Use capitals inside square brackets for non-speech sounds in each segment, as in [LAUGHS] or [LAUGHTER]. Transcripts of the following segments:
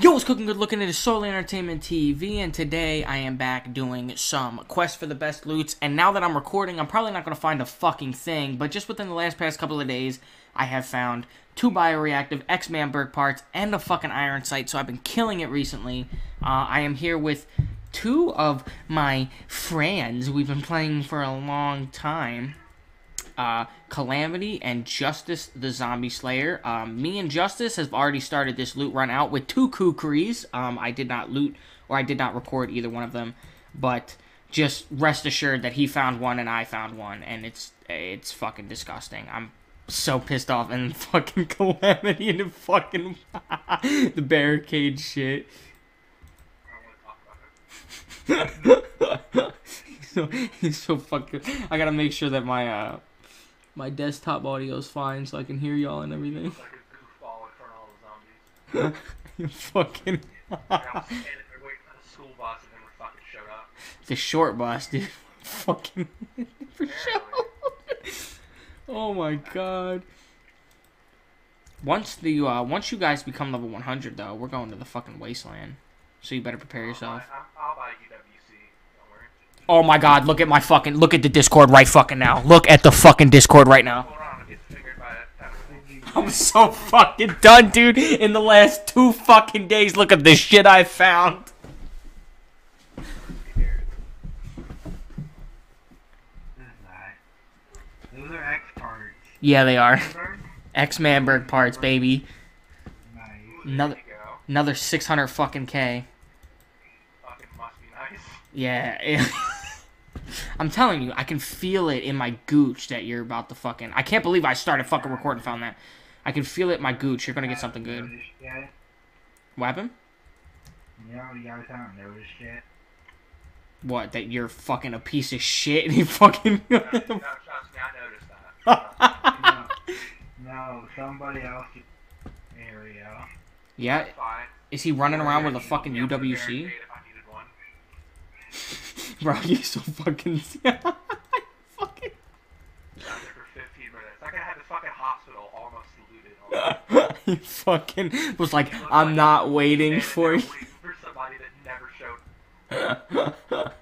Yo, what's cooking good looking? It is Solely Entertainment TV, and today I am back doing some quest for the best loots. And now that I'm recording, I'm probably not going to find a fucking thing, but just within the last past couple of days, I have found two bioreactive X-Man Berg parts and a fucking iron sight, so I've been killing it recently. Uh, I am here with two of my friends we've been playing for a long time uh, Calamity and Justice the Zombie Slayer. Um, me and Justice have already started this loot run out with two Kukris. Um, I did not loot, or I did not record either one of them, but just rest assured that he found one and I found one, and it's it's fucking disgusting. I'm so pissed off and [LAUGHS] fucking Calamity and the fucking [LAUGHS] the barricade shit. [LAUGHS] so he's so fucking. I gotta make sure that my uh my desktop audio is fine so I can hear y'all and everything. like a goofball in front of all the [LAUGHS] you fucking And I was standing there waiting for the school bus and then we fucking showed up. the short bus, dude. [LAUGHS] fucking [LAUGHS] for sure. oh my god. Once the uh, once you guys become level 100 though, we're going to the fucking wasteland. So you better prepare yourself. I'll buy. Don't worry. Oh my god, look at my fucking look at the Discord right fucking now. Look at the fucking Discord right now. I'm so fucking done, dude. In the last two fucking days, look at the shit I found. This. Yeah, they are. X Manberg parts, baby. Another another 600 fucking K. Yeah. [LAUGHS] I'm telling you, I can feel it in my gooch that you're about to fucking. I can't believe I started fucking recording and found that. I can feel it in my gooch. You're gonna get something good. What happened? You know, you guys haven't noticed yet. What? That you're fucking a piece of shit and you fucking. No, no, trust me, I noticed that. No, no, somebody else area. yeah. That's fine. Is he running around with a fucking Yeah, UWC? [LAUGHS] [LAUGHS] barricade if I needed one. Bro, you're so fucking. [LAUGHS] fucking. I was there for 15 minutes. Like I had this fucking hospital almost looted. already. he fucking was like, I'm not waiting for you. for somebody that never showed. [LAUGHS]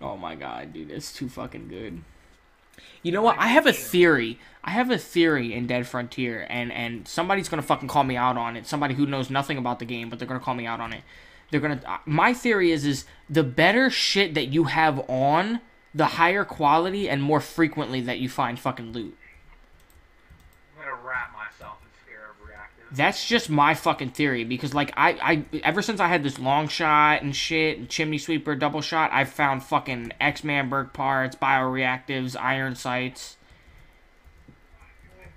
oh my god, dude, it's too fucking good. You know what? I have a theory. I have a theory in Dead Frontier, and and somebody's gonna fucking call me out on it. Somebody who knows nothing about the game, but they're gonna call me out on it. They're gonna. Uh, my theory is is the better shit that you have on, the higher quality and more frequently that you find fucking loot. I'm gonna wrap myself in scare of reactive. That's just my fucking theory because like I I ever since I had this long shot and shit and chimney sweeper double shot, I've found fucking X Manberg parts, bioreactives, iron sights.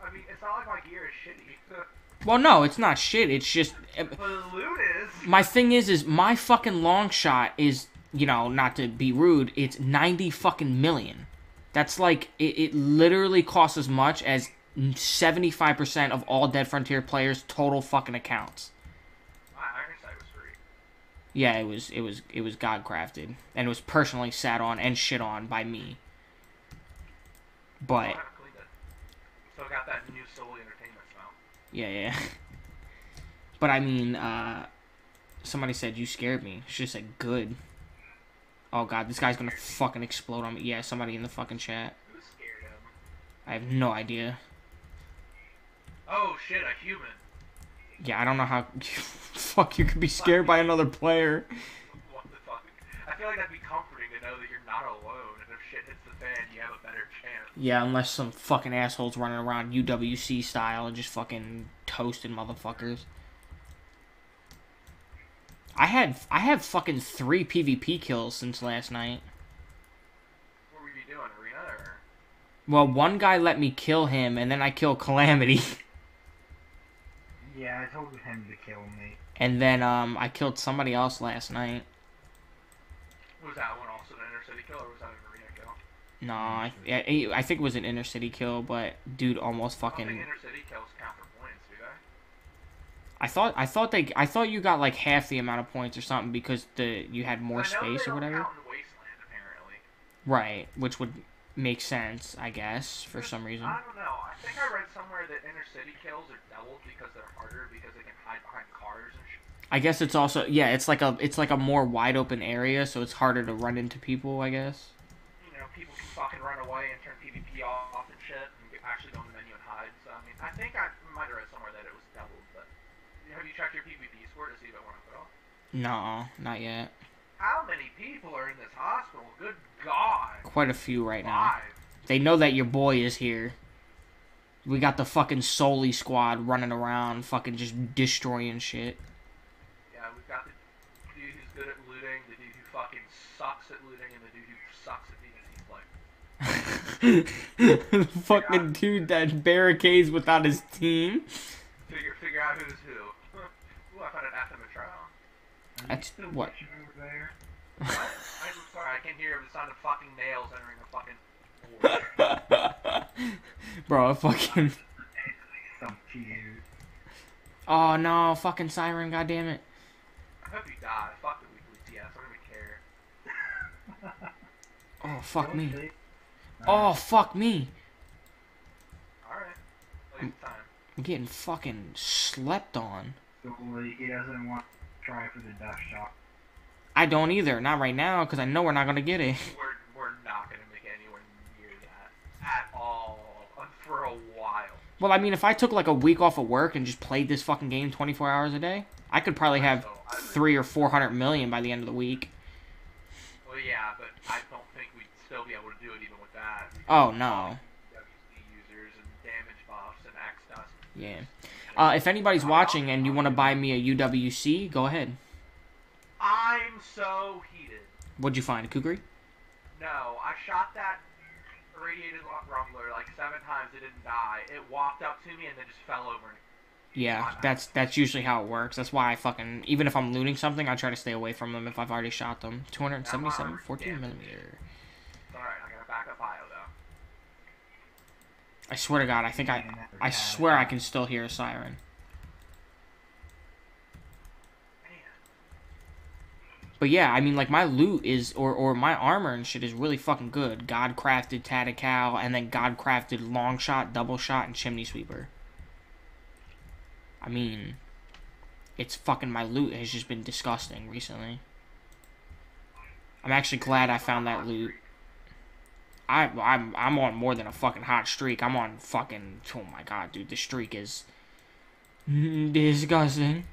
I mean, it's not like my gear is shitty. Well, no, it's not shit. It's just eh, but the loot is. my thing is is my fucking long shot is you know not to be rude. It's ninety fucking million. That's like it, it literally costs as much as seventy five percent of all Dead Frontier players' total fucking accounts. My iron sight was free. Yeah, it was it was it was God crafted and it was personally sat on and shit on by me. But haven't cleaned it. Still got that new Solely Entertainment smell. Yeah, yeah. [LAUGHS] But I mean, uh somebody said you scared me. She just said good. Oh god, this guy's gonna fucking explode on me. Yeah, somebody in the fucking chat. Who scared him? I have no idea. Oh shit, a human. Yeah, I don't know how [LAUGHS] fuck you could be scared by another player. What the fuck? I feel like that'd be comforting to know that you're not alone, and if shit hits the fan, you have a better chance. Yeah, unless some fucking assholes running around UWC style and just fucking toasting motherfuckers. I had I have fucking three PvP kills since last night. What were you doing, arena or? Well, one guy let me kill him, and then I killed Calamity, [LAUGHS] Yeah, I told him to kill me. and then um I killed somebody else last night. Was that one also an inner city kill, or was that an arena No, I, I, I think it was an inner city kill, but dude almost I don't think fucking. inner city kills count for points, do they? I thought I thought they I thought you got like half the amount of points or something because the you had more space or whatever. Count in Wasteland, apparently. Right, which would make sense, I guess, for some reason. I don't know. I think I read somewhere that inner city kills are doubled because they're harder because they can hide behind cars and shit. I guess it's also yeah, it's like a it's like a more wide open area, so it's harder to run into people. I guess. You know, people can fucking run away and turn PvP off and shit, and get- actually go in the menu and hide. So I mean, I think I might have read somewhere that it was doubled, but have you checked your PvP score to see if it went up at all? No, not yet. How many people are in this hospital? Good God. Quite a few right now. Five. They know that your boy is here. We got the fucking Soli squad running around, fucking just destroying shit. Yeah, we've got the dude who's good at looting, the dude who fucking sucks at looting, and the dude who sucks at being a team player. the [LAUGHS] fucking dude that barricades without his team. Figure figure out who's who. Ooh, I found an F in the trial. Are you That's what- wishing over there? What? I'm sorry, I can hear the sound of fucking nails entering the fucking. [LAUGHS] Bro, fucking. [LAUGHS] Oh no, fucking siren, goddammit. I hope you die. Fuck the weekly. I don't even care. [LAUGHS] Oh, fuck me. We'll. Oh, fuck me. Alright. Waste of time. I'm getting fucking slept on. So he doesn't want try for the dust shot. I don't either. Not right now, because I know we're not going to get it. [LAUGHS] We're, we're not gonna make anywhere near that. At all. [LAUGHS] For a while. Well, I mean, if I took like a week off of work and just played this fucking game 24 hours a day, I could probably have So, three or four hundred million by the end of the week. Well, yeah, but I don't think we'd still be able to do it even with that. Oh, no. WC users and damage buffs and X dust. Yeah. Uh, if anybody's watching and you want to buy me a UWC, go ahead. I'm so heated. What'd you find, a Kukri? No, I shot that radiated rumbler like seven times. It didn't die. It walked up to me and then just fell over. Yeah, that's that's usually how it works. That's why I fucking even if I'm looting something, I try to stay away from them if I've already shot them. 277, 14 millimeter. It's alright. I got a backup bio though. I swear to God, I think I I swear I can still hear a siren. But yeah, I mean, like my loot is, or or my armor and shit is really fucking good. God crafted Tatacal, and then God crafted long shot, double shot, and chimney sweeper. I mean, it's fucking my loot has just been disgusting recently. I'm actually glad I found that loot. I I'm I'm on more than a fucking hot streak. I'm on fucking oh my god, dude, the streak is [LAUGHS] disgusting.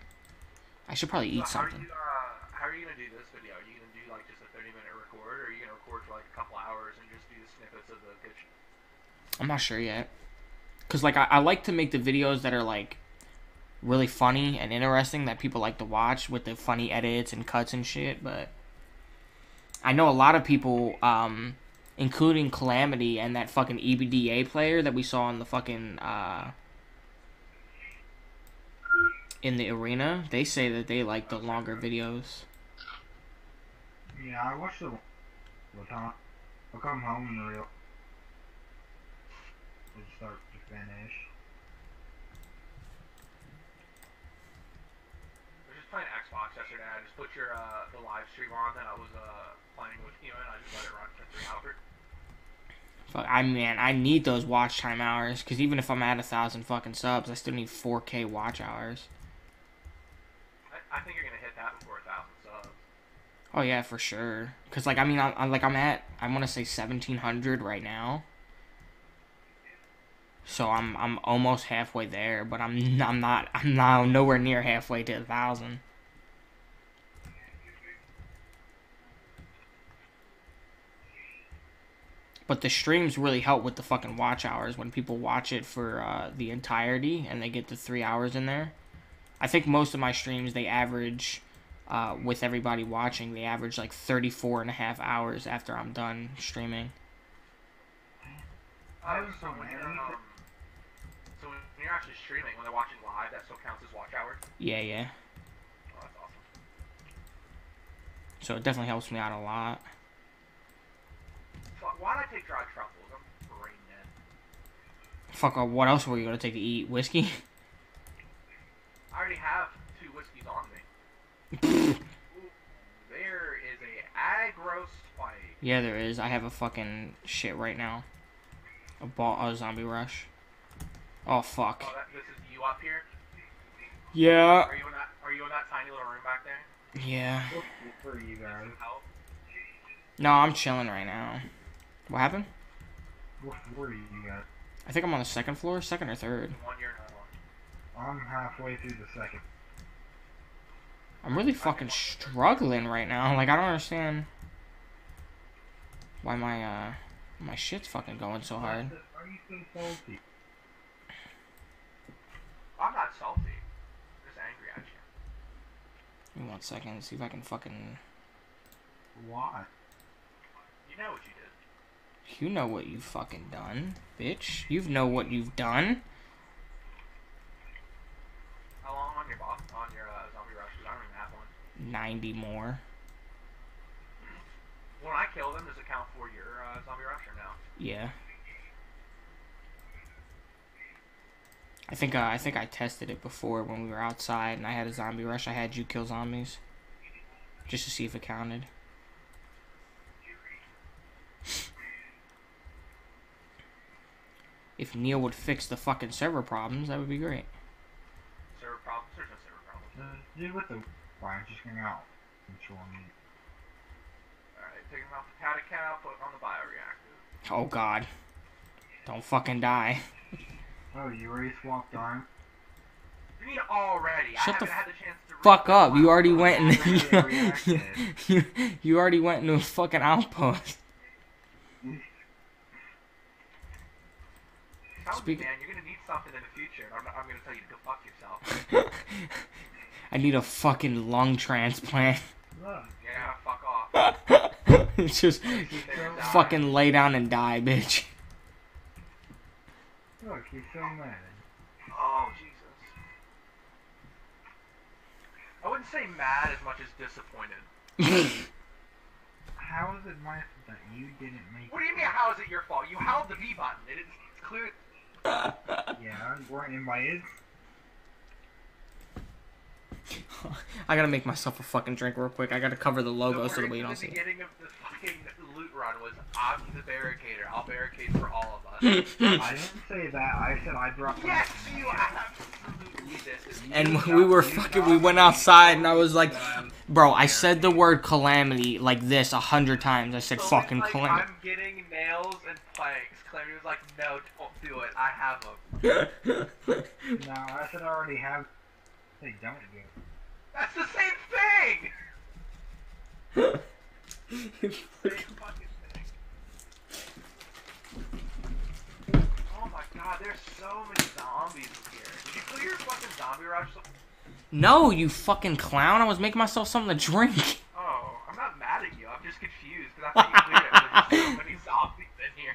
I should probably eat so how something. Are you, uh, how are you gonna do this video? Are you gonna do like just a 30 minute record, or are you gonna record for like a couple hours and just do the snippets of the shit? I'm not sure yet. Cause like I, I like to make the videos that are like really funny and interesting that people like to watch with the funny edits and cuts and shit, but I know a lot of people, um, including Calamity and that fucking E EBDA player that we saw in the fucking uh in the arena, they say that they like the longer videos. Yeah, I watched the the time. I'll come home and real. From start to finish. I was just playing Xbox yesterday. I just put your uh, the live stream on that I was uh, playing with you, and I just let it run for three hours. Fuck, I mean, I need those watch time hours because even if I'm at a thousand fucking subs, I still need 4K watch hours. I, I think you're gonna hit that before a thousand subs. Oh yeah, for sure. Cause like I mean, I'm, I'm like I'm at I want to say 1700 right now. So I'm I'm almost halfway there, but I'm I'm not I'm now nowhere near halfway to a thousand. But the streams really help with the fucking watch hours when people watch it for uh, the entirety and they get the three hours in there. I think most of my streams they average uh, with everybody watching, they average like 34 and a half hours after I'm done streaming. I was so when um, so when you're actually streaming, when they're watching live, that still counts as watch hours. Yeah, yeah. Oh, that's awesome. So it definitely helps me out a lot. Fuck, why'd I take dry truffles? I'm brain dead. Fuck, uh, what else were you gonna take to eat? Whiskey? I already have two whiskeys on me. [LAUGHS] There is a aggro spike. yeah, there is. I have a fucking shit right now. A ball, a zombie rush. Oh fuck. Oh, that, this is you up here. Yeah. Are you in that? Are you in that tiny little room? Back there? Yeah. For you guys? Help. No, I'm chilling right now. What happened? What for you guys? I think I'm on the second floor, second or third. One year no one. I'm halfway through the second. I'm really fucking struggling right now. [LAUGHS] Like I don't understand why my uh my shit's fucking going so hard. Why are you so salty? I'm not salty. I'm just angry at you. Give me one second, see if I can fucking. Why? You know what you. You know what you've fucking done, bitch. You know what you've done. How long on your boss on your uh, zombie rush? I don't even have one. Ninety more. When I kill them, does it count for your uh, zombie rush or no? Yeah. I think uh, I think I tested it before when we were outside and I had a zombie rush. I had you kill zombies, just to see if it counted. If Neil would fix the fucking server problems, that would be great. Server problems? There's no server problems. The dude with the why just hang out. Control me. Alright, take them off the catacap, put on the bioreactor. Oh God! Don't fucking die. Oh, you already swapped arm? You need already. Shut I the haven't had the chance to Fuck up! You already went and [LAUGHS] Reacted. [LAUGHS] you, you already went into a fucking outpost. [LAUGHS] Tell Speak- me, man, you're gonna need something in the future. I'm, I'm gonna tell you to go fuck yourself. [LAUGHS] I need a fucking lung transplant. Yeah, fuck off. [LAUGHS] just fucking lay down and die, bitch. Oh, look, he's so mad. Oh, Jesus. I wouldn't say mad as much as disappointed. How is it my fault that you didn't make What do you mean, how is it your fault? You held the B button. It is clear. Yeah, you weren't invited. I gotta make myself a fucking drink real quick. I gotta cover the logo the so that we don't see. it. beginning of the fucking loot run was, I'm the barricader. I'll barricade for all of us. [LAUGHS] I didn't say that. I said I brought. yes, you absolutely this. And we were fucking. We went outside, and I was like, um, "Bro, I said the word calamity like this a hundred times. I said So fucking like, calamity." I'm getting nails and planks. Calamity was like, no, don't do it. I have them. No, I said I already have. They don't do. it. That's the same thing. [LAUGHS] Same fucking thing. Oh my god, there's so many zombies in here. Did you clear your fucking zombie rush? no, you fucking clown! I was making myself something to drink. Oh, I'm not mad at you. I'm just confused because I thought you cleared it. [LAUGHS] but There's so many zombies in here.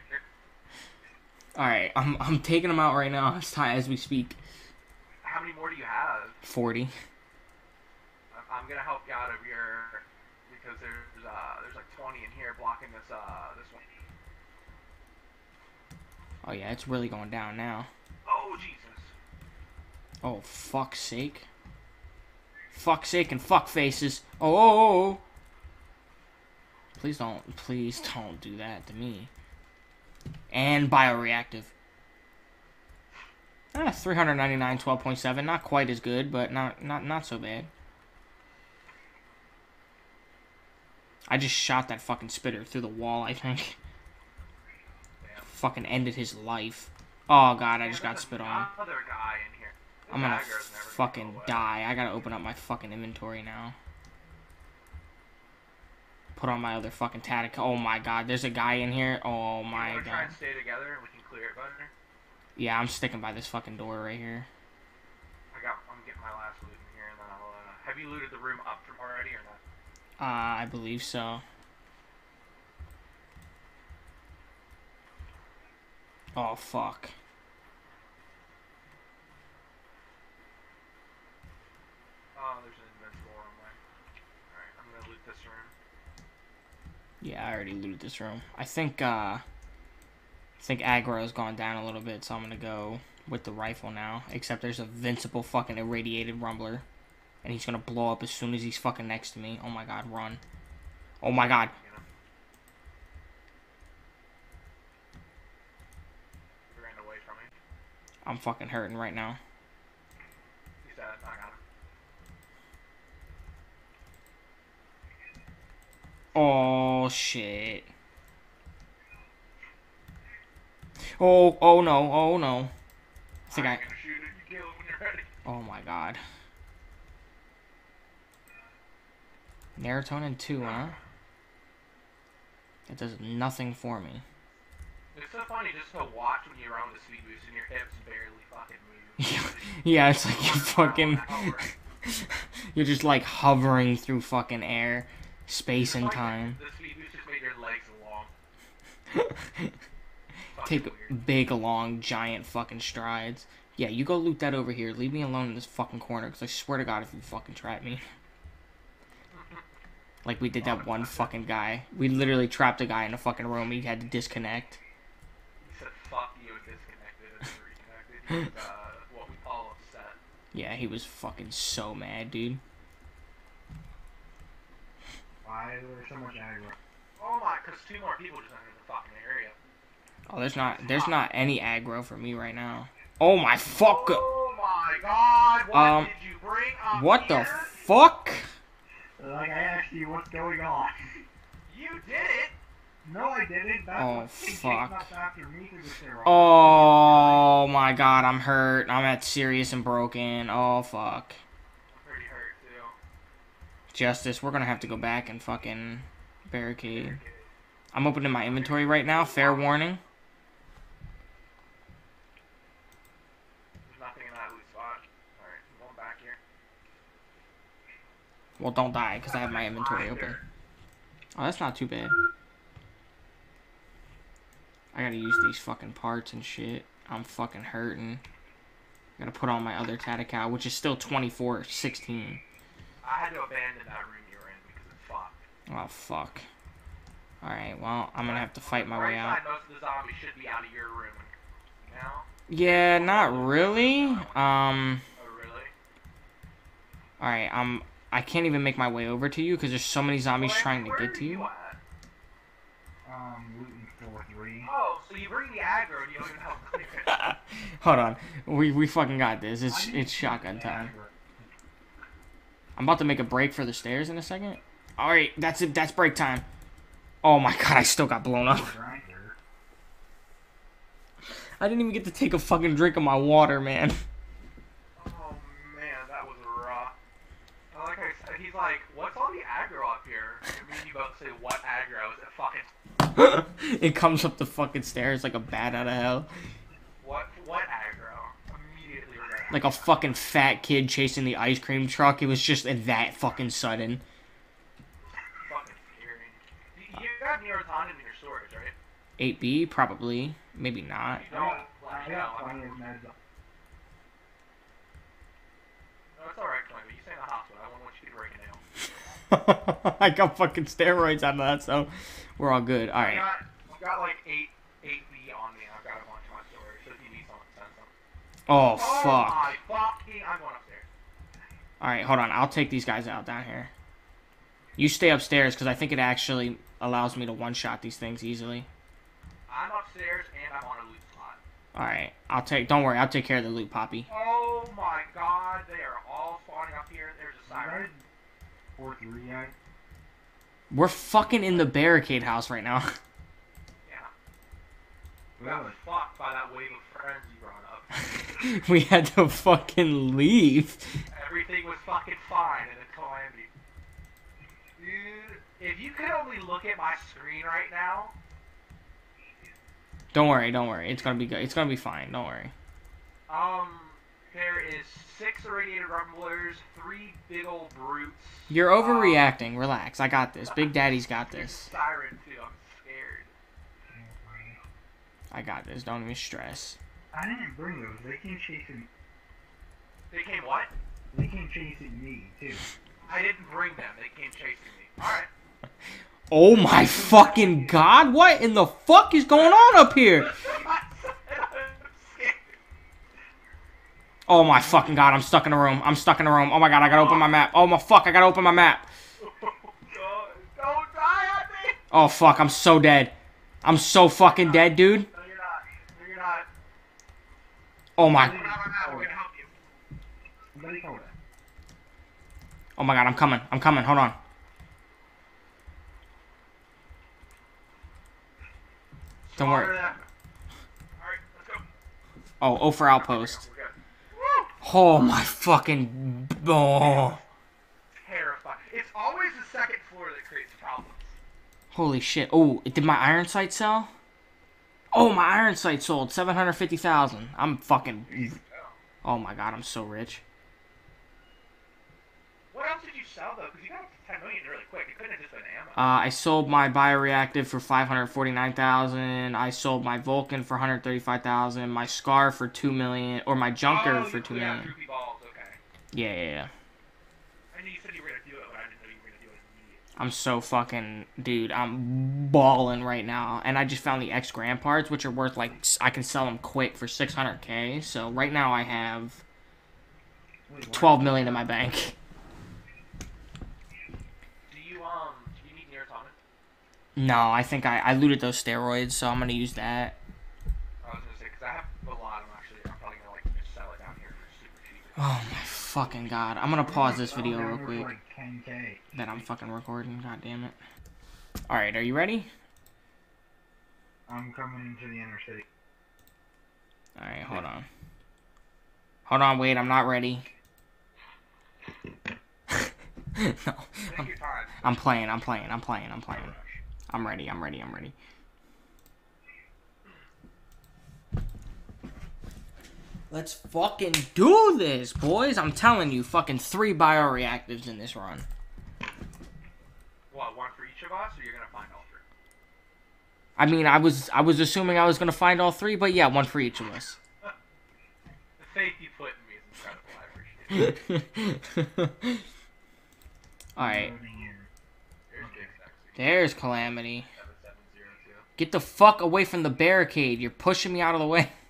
All right, I'm I'm taking them out right now. It's time as we speak. How many more do you have? Forty. I'm, gonna help you out over here because there's uh there's like 20 in here blocking this uh this one. Oh yeah, it's really going down now. Oh Jesus! Oh fuck's sake. Fuck's sake and fuck faces. Oh, oh, oh, oh. Please don't, please don't do that to me. And bioreactive. Ah, 399, 12.7. Not quite as good, but not not not so bad. I just shot that fucking spitter through the wall, I think. Damn. Fucking ended his life. Oh god, I just got spit on. Guy in here. I'm gonna dagger's never gonna fucking die. I gotta open up my fucking inventory now. Put on my other fucking tactic. Oh my god, there's a guy in here. Oh my try god. and stay together and we can clear it better? Yeah, I'm sticking by this fucking door right here. I got. I'm getting my last loot in here, and then I'll. Uh, have you looted the room up from already or not? Uh, I believe so. Oh fuck. Oh, there's an invincible one way. Alright, I'm gonna loot this room. Yeah, I already looted this room. I think uh I think aggro's gone down a little bit, so I'm gonna go with the rifle now. Except there's a vincible fucking irradiated rumbler. And he's gonna blow up as soon as he's fucking next to me. Oh my god, run. Oh my god. You know. He ran away from me. I'm fucking hurting right now. He's dead. I got him. Oh shit. Oh, oh no, oh no. I think I'm I. gonna shoot it. You kill it when you're ready. Oh my god. Serotonin 2, huh? It does nothing for me. It's so funny just to watch when you're on the speed boost and your hips barely fucking move. [LAUGHS] yeah, it's like you're fucking. Mile an hour. [LAUGHS] You're just like hovering through fucking air, space, and time. The speed boost just made your legs long. [LAUGHS] Fucking Take weird. big, long, giant fucking strides. Yeah, you go loot that over here. Leave me alone in this fucking corner, because I swear to God, if you fucking trap me. [LAUGHS] Like we did that one fucking guy. We literally trapped a guy in a fucking room. He had to disconnect. He said fuck you disconnected and reconnected. He was, uh, what we call upset. [LAUGHS] Yeah, he was fucking so mad, dude. Why is there so much aggro? Oh my, because two more people just entered the fucking area. Oh, there's not there's not any aggro for me right now. Oh my fuck! Oh my god, what Um, did you bring up What the fuck? Like I asked you what's going on. You did it! No, I didn't. That's Oh, fuck. chased us after me through the stairwell. Oh my god, I'm hurt. I'm at serious and broken. Oh fuck. I'm pretty hurt too. Justice, we're gonna have to go back and fucking barricade. I'm opening my inventory right now. Fair warning. There's nothing in that loot spot. Alright, I'm going back here. Well, don't die, because I have my inventory open. Oh, that's not too bad. I gotta use these fucking parts and shit. I'm fucking hurting. Gotta put on my other Tatacow, which is still 24 16. I had to abandon that room you were in because it's fucked. Oh, fuck. Alright, well, I'm gonna have to fight my right way out. Most of the zombies should be out of your room now. Yeah, not really. Um, Oh, really? alright, um, I can't even make my way over to you because there's so many zombies Well, trying to where get to you. at? Um, looting four three. Oh, so you bring the aggro and you don't even help clear. [LAUGHS] Hold on. We we fucking got this. It's it's shotgun see time. I'm about to make a break for the stairs in a second. All right, that's it. That's break time. Oh my god, I still got blown up. I didn't even get to take a fucking drink of my water, man. [LAUGHS] Oh man, that was rough. I Like I said, he's like, "What's all the aggro up here?" And me and you both say, "What aggro?" Is it fucking [LAUGHS] it comes up the fucking stairs like a bat out of hell. what? What aggro? Immediately regret. Like a fucking fat kid chasing the ice cream truck. It was just that fucking sudden. fucking. You, you got Nerotonin in your storage, right? 8B, probably. Maybe not. I. [LAUGHS] I got fucking steroids out of that, so we're all good. Alright. I got, I got like eight, eight B on me. I've got a bunch in my storage. So if you need something, send some. Oh Oh fuck. my fucking! I'm going upstairs. All right, hold on. I'll take these guys out down here. You stay upstairs because I think it actually allows me to one-shot these things easily. I'm upstairs and I'm on a loot spot. All right, I'll take. Don't worry, I'll take care of the loot, Poppy. Oh my god, they are all spawning up here. There's a siren. Four three. I. We're fucking in the barricade house right now. [LAUGHS] Got Really? fucked by that wave of friends you brought up. [LAUGHS] we had to fucking leave. Everything was fucking fine and then calamity. Dude, if you could only look at my screen right now, Don't worry, don't worry. It's gonna be good. It's gonna be fine. Don't worry. um, there is six irradiated rumblers, three big old brutes. You're um, overreacting. Relax. I got this. Big Daddy's got this. Siren too. I'm scared. I got this. Don't even stress. I didn't bring those. They came chasing. They came what? They came chasing me too. I didn't bring them. They came chasing me. All right. [LAUGHS] Oh my fucking god! What in the fuck is going on up here? [LAUGHS] Oh my fucking god! I'm stuck in a room. I'm stuck in a room. Oh my god! I gotta open my map. Oh my fuck! I gotta open my map. [LAUGHS] Oh god! Don't die on! Oh fuck! I'm so dead. I'm so fucking dead, dude. Oh my. Oh my god, I'm coming. I'm coming. Hold on. Don't worry. Oh, O for outpost. Oh my fucking. Oh. Terrifying. It's always the second floor that creates problems. Holy shit. Oh, did my iron sight sell? Oh, my iron sight sold. 750,000. I'm fucking. Oh. My god, I'm so rich. What else did you sell though? Because you got 10 million really quick. It couldn't have just been ammo. Uh, I sold my bioreactive for 549,000. I sold my Vulcan for 135,000. My Scar for 2 million. Or my Junker oh, for you 2 cleared million. Okay. Yeah, yeah, yeah. I knew you said you were gonna do it, but I didn't know you were gonna do it immediately. I'm so fucking. Dude, I'm balling right now. And I just found the X Grand parts, which are worth like. I can sell them quick for 600k. So right now I have 12 million in my bank. [LAUGHS] Do you um? Do you need near? No, I think I, I looted those steroids, so I'm gonna use that. I was gonna say because I have a lot. I'm actually. I'm probably gonna like sell it down here for super cheap. Oh my fucking god. I'm gonna pause this video real quick. for Like 10k. That I'm fucking recording. God damn it. Alright, are you ready? I'm coming into the inner city. Alright, hold on. Hold on, wait, I'm not ready. [LAUGHS] no, I'm. I'm playing, I'm playing, I'm playing, I'm playing. I'm ready, I'm ready, I'm ready. Let's fucking do this, boys. I'm telling you, fucking three bioreactives in this run. What? One for each of us, or you're gonna find all three? I mean, I was I was assuming I was gonna find all three, but yeah, one for each of us. [LAUGHS] The faith you put in me is incredible. I appreciate it. [LAUGHS] Alright, Loading in. Here's Big Sexy. there's Calamity. Seven seven zero two. Get the fuck away from the barricade. You're pushing me out of the way. [LAUGHS]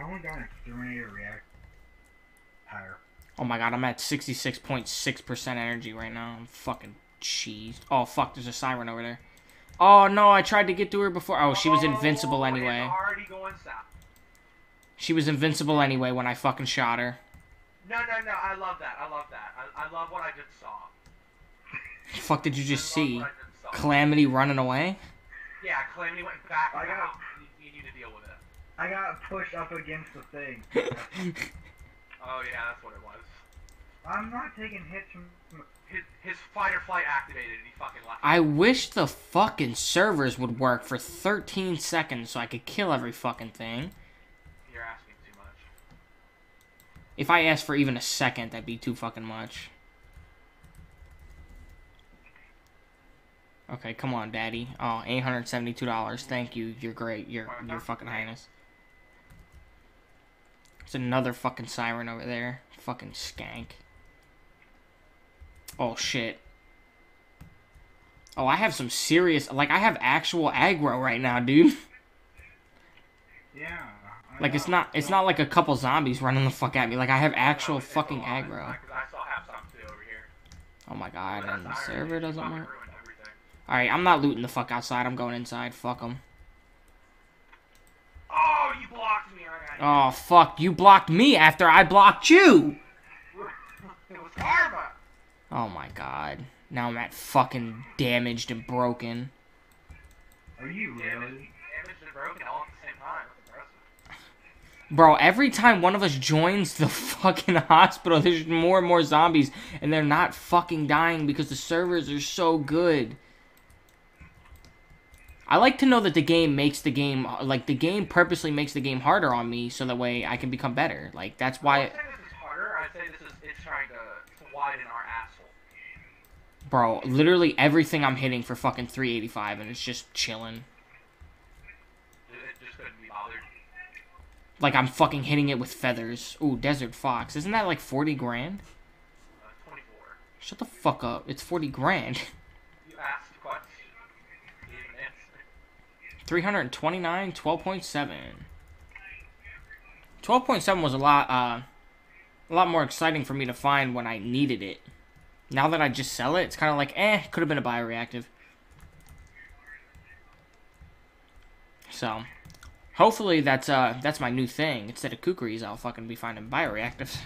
I only got an exterminator react. Higher. Oh my god, I'm at 66.6% energy right now. I'm fucking cheesed. Oh fuck, there's a siren over there. Oh no, I tried to get to her before. Oh, she was oh, invincible Oh, anyway. It's already going south. She was invincible anyway when I fucking shot her. No, no, no. I love that. I love that. I, I love what I just saw. fuck did you just I see? what just. Calamity running away? Yeah, Calamity went back. I got- out. You, you need to deal with it. I got pushed up against the thing. [LAUGHS] Oh yeah, that's what it was. I'm not taking hits from. His his fight or flight activated, and he fucking left. I wish the fucking servers would work for 13 seconds so I could kill every fucking thing. You're asking too much. If I asked for even a second, that'd be too fucking much. Okay, come on, daddy. Oh, $872. Thank you. You're great. You're, your fucking highness. There's another fucking siren over there. Fucking skank. Oh, shit. Oh, I have some serious... Like, I have actual aggro right now, dude. [LAUGHS] Yeah. I Like, it's not... It's not like a couple zombies running the fuck at me. Like, I have actual It's a fucking aggro. I still have over here. Oh my god, and the server doesn't work. Alright, I'm not looting the fuck outside. I'm going inside. Fuck them. Oh, you blocked me. Oh, fuck. You blocked me after I blocked you! you. it was karma. Oh my god. Now I'm at fucking damaged and broken. Are you really? damaged and broken all at the same time. Bro, every time one of us joins the [LAUGHS] fucking hospital, there's more and more zombies, and they're not fucking dying because the servers are so good. I like to know that the game makes the game, like, the game purposely makes the game harder on me so that way I can become better. Like, that's I why. wouldn't say this is harder. I'd say this is it's trying to, to widen our asshole. Bro, literally everything I'm hitting for fucking 385 and it's just chilling. It, it just couldn't be bothered. Like I'm fucking hitting it with feathers. Ooh, Desert Fox. Isn't that like 40 grand? Uh, 24. Shut the fuck up. It's 40 grand. [LAUGHS] You asked the question. You gave an answer. 329, 12.7. 12.7 was a lot, uh, a lot more exciting for me to find when I needed it. Now that I just sell it, it's kind of like, eh, could have been a bioreactive. So, hopefully that's, uh, that's my new thing. Instead of kukris, I'll fucking be finding bioreactives.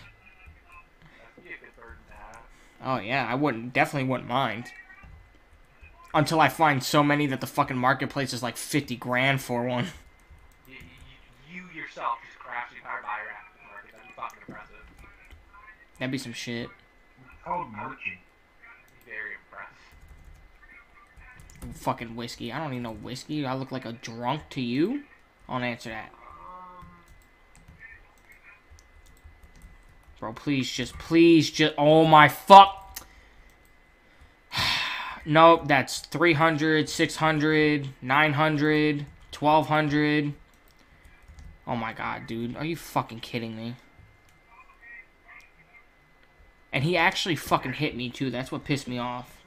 That'd be a good burden to have. Oh yeah, I wouldn't, definitely wouldn't mind. Until I find so many that the fucking marketplace is like 50 grand for one. [LAUGHS] You, you, you yourself just crash the entire buyer market. That'd be fucking impressive. That'd be some shit. It's called merchant. Very impressive. Fucking whiskey. I don't need no whiskey. I look like a drunk to you? I'll answer that. Um, Bro, please just, please just, oh my fuck. Nope, that's 300, 600, 900, 1200. Oh my god, dude. Are you fucking kidding me? And he actually fucking hit me too. That's what pissed me off.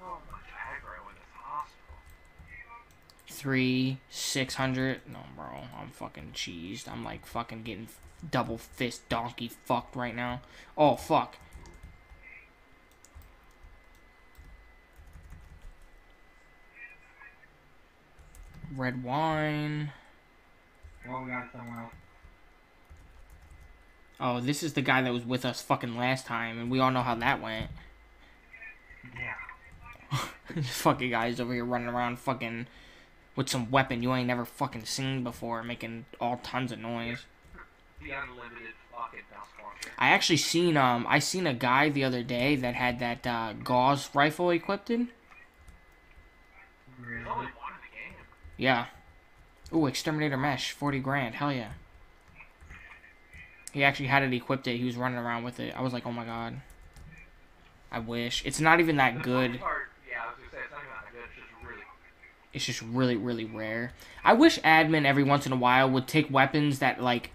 Three, 600. No, bro. I'm fucking cheesed. I'm like fucking getting double fist donkey fucked right now. Oh, fuck. Red wine. Well, we got someone else. Oh, this is the guy that was with us fucking last time, and we all know how that went. Yeah. [LAUGHS] fucking guys over here running around fucking with some weapon you ain't never fucking seen before, making all tons of noise. The unlimited fucking dust. I actually seen um I seen a guy the other day that had that uh, gauze rifle equipped in. Really? There's only one in the game. Yeah. Ooh, exterminator mesh, forty grand. Hell yeah. He actually had it equipped. It. He was running around with it. I was like, oh my god. I wish. It's not even that good. part- yeah, I was gonna say it's that good. It's just really. It's just really, really rare. I wish admin every once in a while would take weapons that like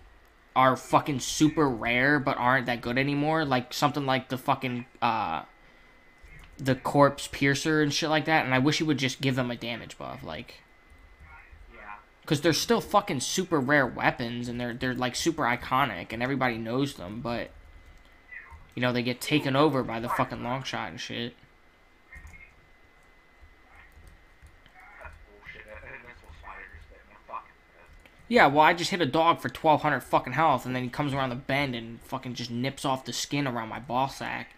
are fucking super rare but aren't that good anymore. Like something like the fucking uh the corpse piercer and shit like that. And I wish he would just give them a damage buff, like. Because they're still fucking super rare weapons and they're they're like super iconic and everybody knows them, but you know they get taken over by the fucking long shot and shit. Yeah, well, I just hit a dog for 1200 fucking health, and then he comes around the bend and fucking just nips off the skin around my ball sack.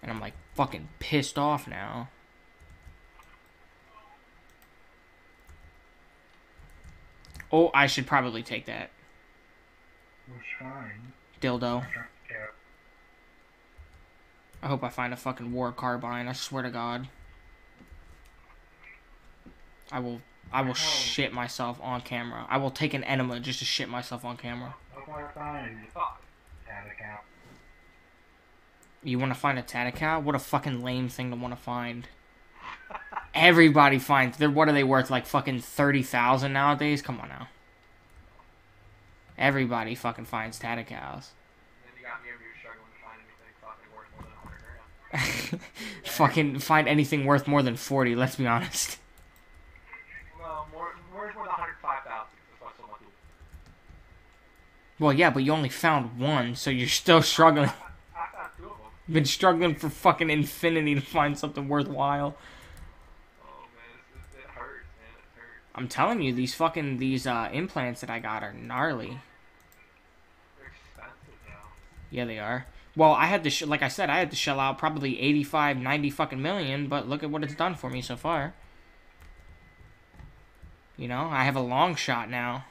And I'm like fucking pissed off now. Oh, I should probably take that. Dildo. Yeah. I hope I find a fucking war carbine. I swear to God. I will. I will oh. shit myself on camera. I will take an enema just to shit myself on camera. Look what I find. Fuck. Attic out. You want to find a Tatacow? What a fucking lame thing to want to find. Everybody finds. They're what are they worth? Like fucking thirty thousand nowadays? Come on now. Everybody fucking finds Tatacows. And then you got me over here struggling to find anything fucking worth more than 100 grand. [LAUGHS] fucking find anything worth more than forty. Let's be honest. Well, more, more, more than 105,000. That's why I sold my tool. Well, yeah, but you only found one, so you're still struggling. [LAUGHS] I found two of them. You've been struggling for fucking infinity to find something worthwhile. Oh man, it's, it's, it hurts, man. It hurts. I'm telling you, these fucking these uh, implants that I got are gnarly. Yeah, they are. Well, I had to, like I said, I had to shell out probably 85, 90 fucking million, but look at what it's done for me so far. You know, I have a long shot now.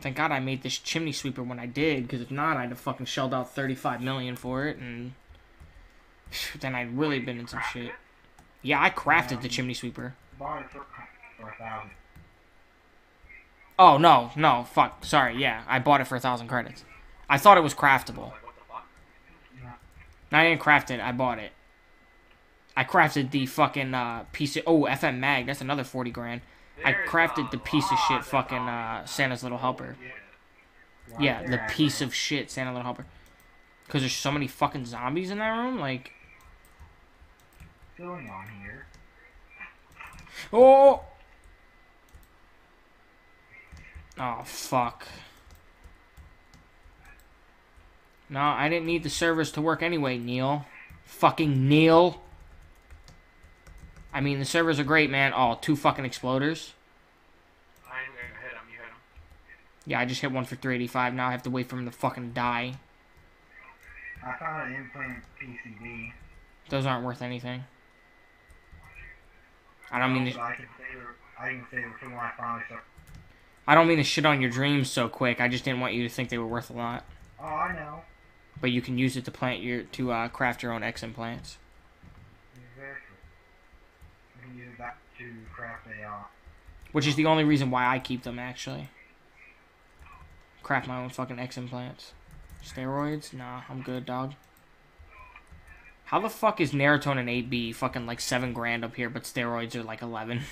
Thank God I made this chimney sweeper when I did, because if not, I'd have fucking shelled out 35 million for it, and [LAUGHS] then I'd really been in some shit. Yeah, I crafted the chimney sweeper. For, for. Oh, no, no, fuck, sorry, yeah, I bought it for a thousand credits. I thought it was craftable. I didn't craft it. I bought it. I crafted the fucking uh, piece of oh FM Mag. That's another forty grand. I crafted the piece of shit fucking uh, Santa's little helper. Yeah. The piece of shit Santa little helper. Cause there's so many fucking zombies in that room. Like, going on here? oh, oh fuck. No, I didn't need the servers to work anyway, Neil. Fucking Neil. I mean, the servers are great, man. Oh, two fucking exploders. I hit him. You hit him. Yeah, I just hit one for 385. Now I have to wait for him to fucking die. I found an implant PCB. Those aren't worth anything. I don't mean to, I can save. I can save it for I finally start. I don't mean to shit on your dreams so quick. I just didn't want you to think they were worth a lot. Oh, I know. But you can use it to plant your to uh, craft your own X implants. Exactly. You can use that to craft a. Uh, Which is the only reason why I keep them actually. Craft my own fucking X implants. Steroids? Nah, I'm good, dog. How the fuck is Nerotonin 8B fucking like 7 grand up here, but steroids are like 11? [LAUGHS]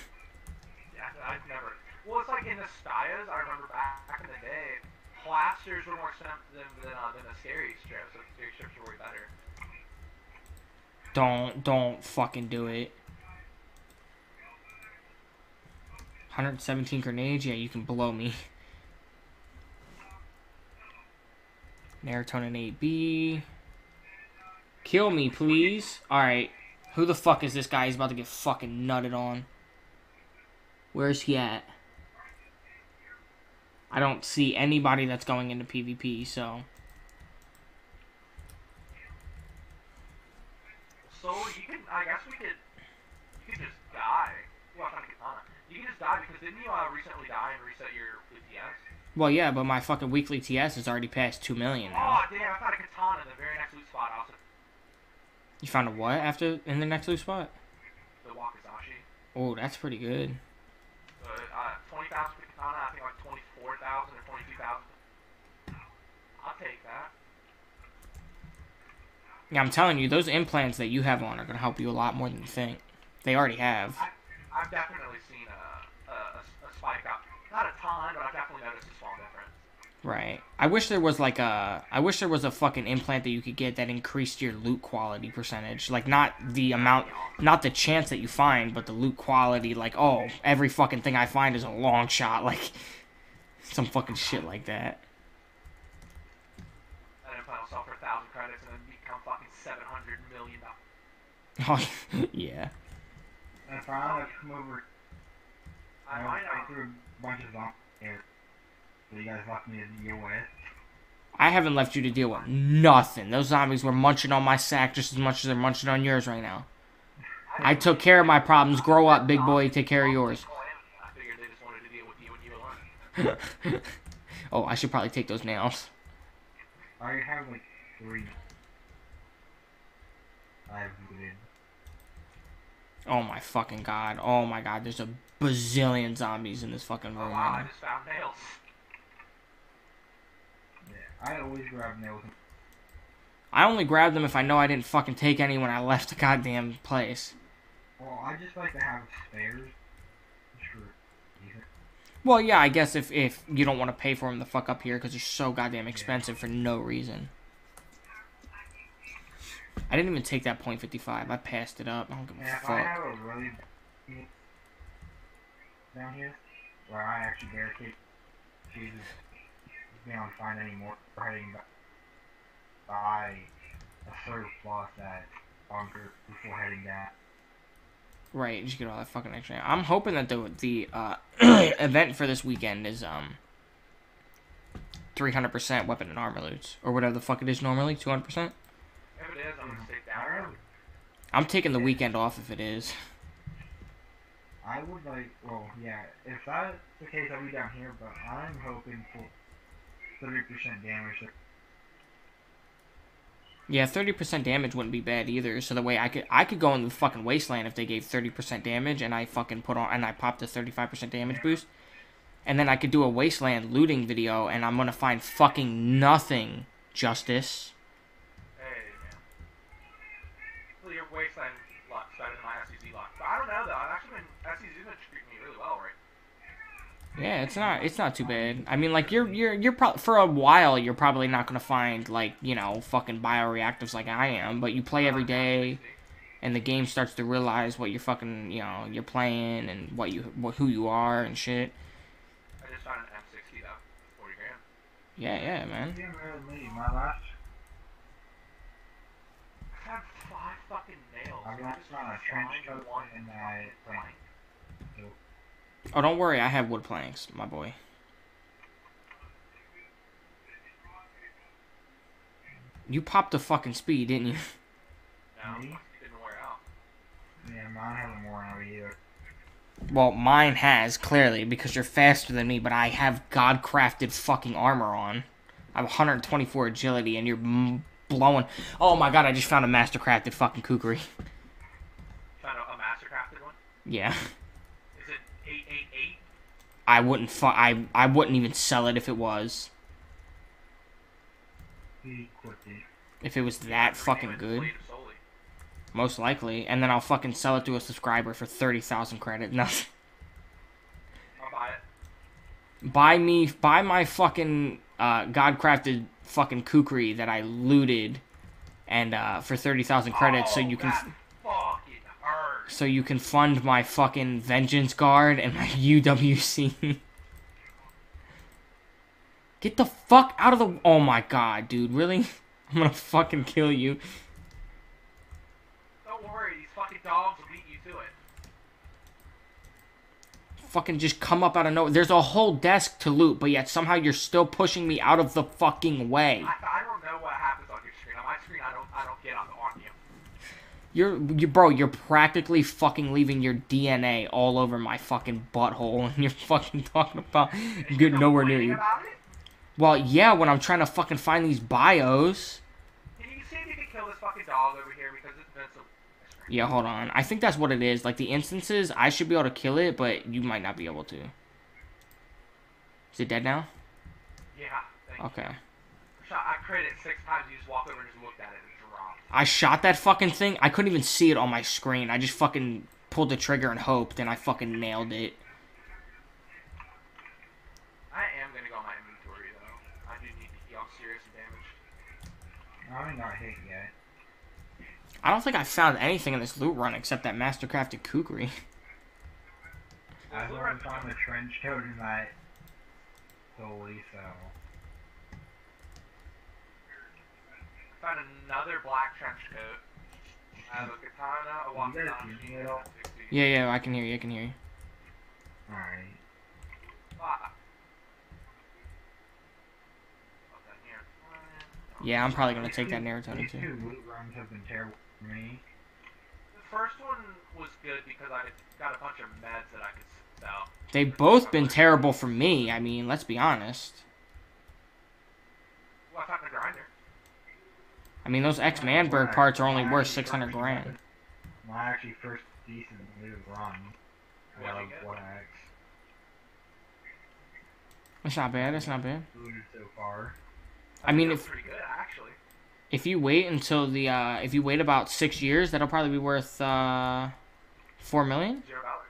Yeah, I've never. Well, it's like in the Stias, I remember back, back in the day, plasters were more expensive than, than, uh, than the scary strips, so the scary strips were way better. Don't, don't fucking do it. 117 grenades? Yeah, you can blow me. [LAUGHS] Nerotonin 8B. Kill me, please. Alright. Who the fuck is this guy? He's about to get fucking nutted on. Where's he at? I don't see anybody that's going into PvP, so... So you can, I guess we could, you could just die. Well, not katana. You can just die because didn't you uh, recently die and reset your TS? Well, yeah, but my fucking weekly TS is already past 2 million now. Oh damn! I found a katana in the very next loot spot. Also, You found a what after in the next loose spot? the Wakizashi. Oh, that's pretty good. Uh, uh, twenty thousand for katana. I think like twenty-four thousand or twenty-two thousand. I'll take that. Yeah, I'm telling you, those implants that you have on are gonna help you a lot more than you think. They already have. I, I've definitely seen a, a, a, a spike up. Not a ton, but I've definitely noticed a small difference. Right. I wish there was like a. I wish there was a fucking implant that you could get that increased your loot quality percentage. Like not the amount, not the chance that you find, but the loot quality. Like oh, every fucking thing I find is a long shot. [LAUGHS] Like some fucking shit like that. That implant will sell for a thousand credits and then become fucking seven hundred million dollars. Oh [LAUGHS] yeah. and if I want to come over, I I, might I not. threw a bunch of zombies here. So you guys left me to deal with. I haven't left you to deal with nothing. Those zombies were munching on my sack just as much as they're munching on yours right now. I took care of my problems. Grow up, big boy. Take care of yours. I figured they just wanted to deal with you and you alone. [LAUGHS] oh, I should probably take those nails. I have like three. I have looted. Oh my fucking god. Oh my god. There's a bazillion zombies in this fucking Oh room wow, right I just found nails. Yeah, I always grab nails. I only grab them if I know I didn't fucking take any when I left the goddamn place. Well, I just like to have spares. Sure. decent. Well, yeah, I guess if, if you don't want to pay for them the fuck up here because they're so goddamn expensive for no reason. I didn't even take that point 55. I passed it up. I don't give a if I fuck. have a really down here, where I actually barricade, Jesus, we don't find any. We're heading back by a surplus at bunker before heading down. Right, just get all that fucking extra. I'm hoping that the the uh, [CLEARS THROAT] event for this weekend is um 300% weapon and armor loots or whatever the fuck it is normally 200%. If it is, I'm gonna stick down. Would- I'm taking the weekend off if it is. I would like, well, yeah, if that's the case, I'll be down here, but I'm hoping for 30% damage. Yeah, 30% damage wouldn't be bad either. So the way I could I could go in the fucking wasteland if they gave 30% damage and I fucking put on and I popped a 35% damage boost. And then I could do a wasteland looting video and I'm going to find fucking nothing, Justice. Yeah, it's not it's not too bad. I mean, like you're you're you're pro- for a while you're probably not gonna find like you know fucking bioreactors like I am, but you play every day and the game starts to realize what you're fucking you know you're playing and what you what, who you are and shit. I just found an M60 though, 40 grand. Yeah, yeah, man. didn't really need my last. I have five fucking nails. I dude. got Just on a trench find coat one and I plank. Oh, don't worry, I have wood planks, my boy. You popped a fucking speed, didn't you? [LAUGHS] No, Me? didn't wear out. Yeah, mine hasn't worn out either. Well, mine has, clearly, because you're faster than me, but I have God crafted fucking armor on. I have 124 agility, and you're m- blowing. Oh my god, I just found a master crafted fucking kukri. Found a, a master crafted one. Yeah. [LAUGHS] Is it eight eight eight? I wouldn't fu- I, I wouldn't even sell it if it was. He equipped it. If it was that fucking good. Most likely. And then I'll fucking sell it to a subscriber for 30,000 credit. [LAUGHS] No. Buy it. buy me, buy my fucking uh, God-crafted fucking kukri that I looted and uh, for 30,000 credits so Oh, you can... that fucking hurts. So you can fund my fucking vengeance guard and my [LAUGHS] UWC. Get the fuck out of the. Oh my god, dude, really? [LAUGHS] I'm gonna fucking kill you. Don't worry, these fucking dogs will beat you to it. Fucking just come up out of nowhere. There's a whole desk to loot, but yet somehow you're still pushing me out of the fucking way. I, I don't know what happens on your screen. On my screen, I don't I don't get on the. You're, you, bro, you're practically fucking leaving your DNA all over my fucking butthole, [LAUGHS] and you're fucking talking about getting nowhere near you. Well, yeah, when I'm trying to fucking find these bios. Can you see if you can kill this fucking dog over here because it's been so. Yeah, hold on. I think that's what it is. Like the instances, I should be able to kill it, but you might not be able to. Is it dead now? Yeah. Thank. Okay. I crit it six times. You just walked over and just looked at it and it dropped. I shot that fucking thing. I couldn't even see it on my screen. I just fucking pulled the trigger and hoped, and I fucking nailed it. I am gonna go on my inventory though. I do need to heal. I'm seriously damaged. I haven't hit yet. I don't think I found anything in this loot run except that mastercrafted kukri. I've already found the trench coat in that solely, so. Found another black trench coat. I have a katana, a You guys wakatashi, it and a 60. Yeah, yeah, I can hear you. I can hear you. Alright. Ah. What's that here? Yeah, I'm probably gonna take that Naruto These too. two loot runs have been terrible for me. The first one was good because I got a bunch of meds that I could sell. They've both been terrible for me. I mean, let's be honest. Well, I found a grinder. I mean, those X Manberg parts are only worth 600 grand. My actually first decent loot run What'd you of get? what X That's not bad. That's not bad. so far. I mean, think if pretty good actually. if you wait until the uh, if you wait about six years, that'll probably be worth uh, four million. Zero dollars.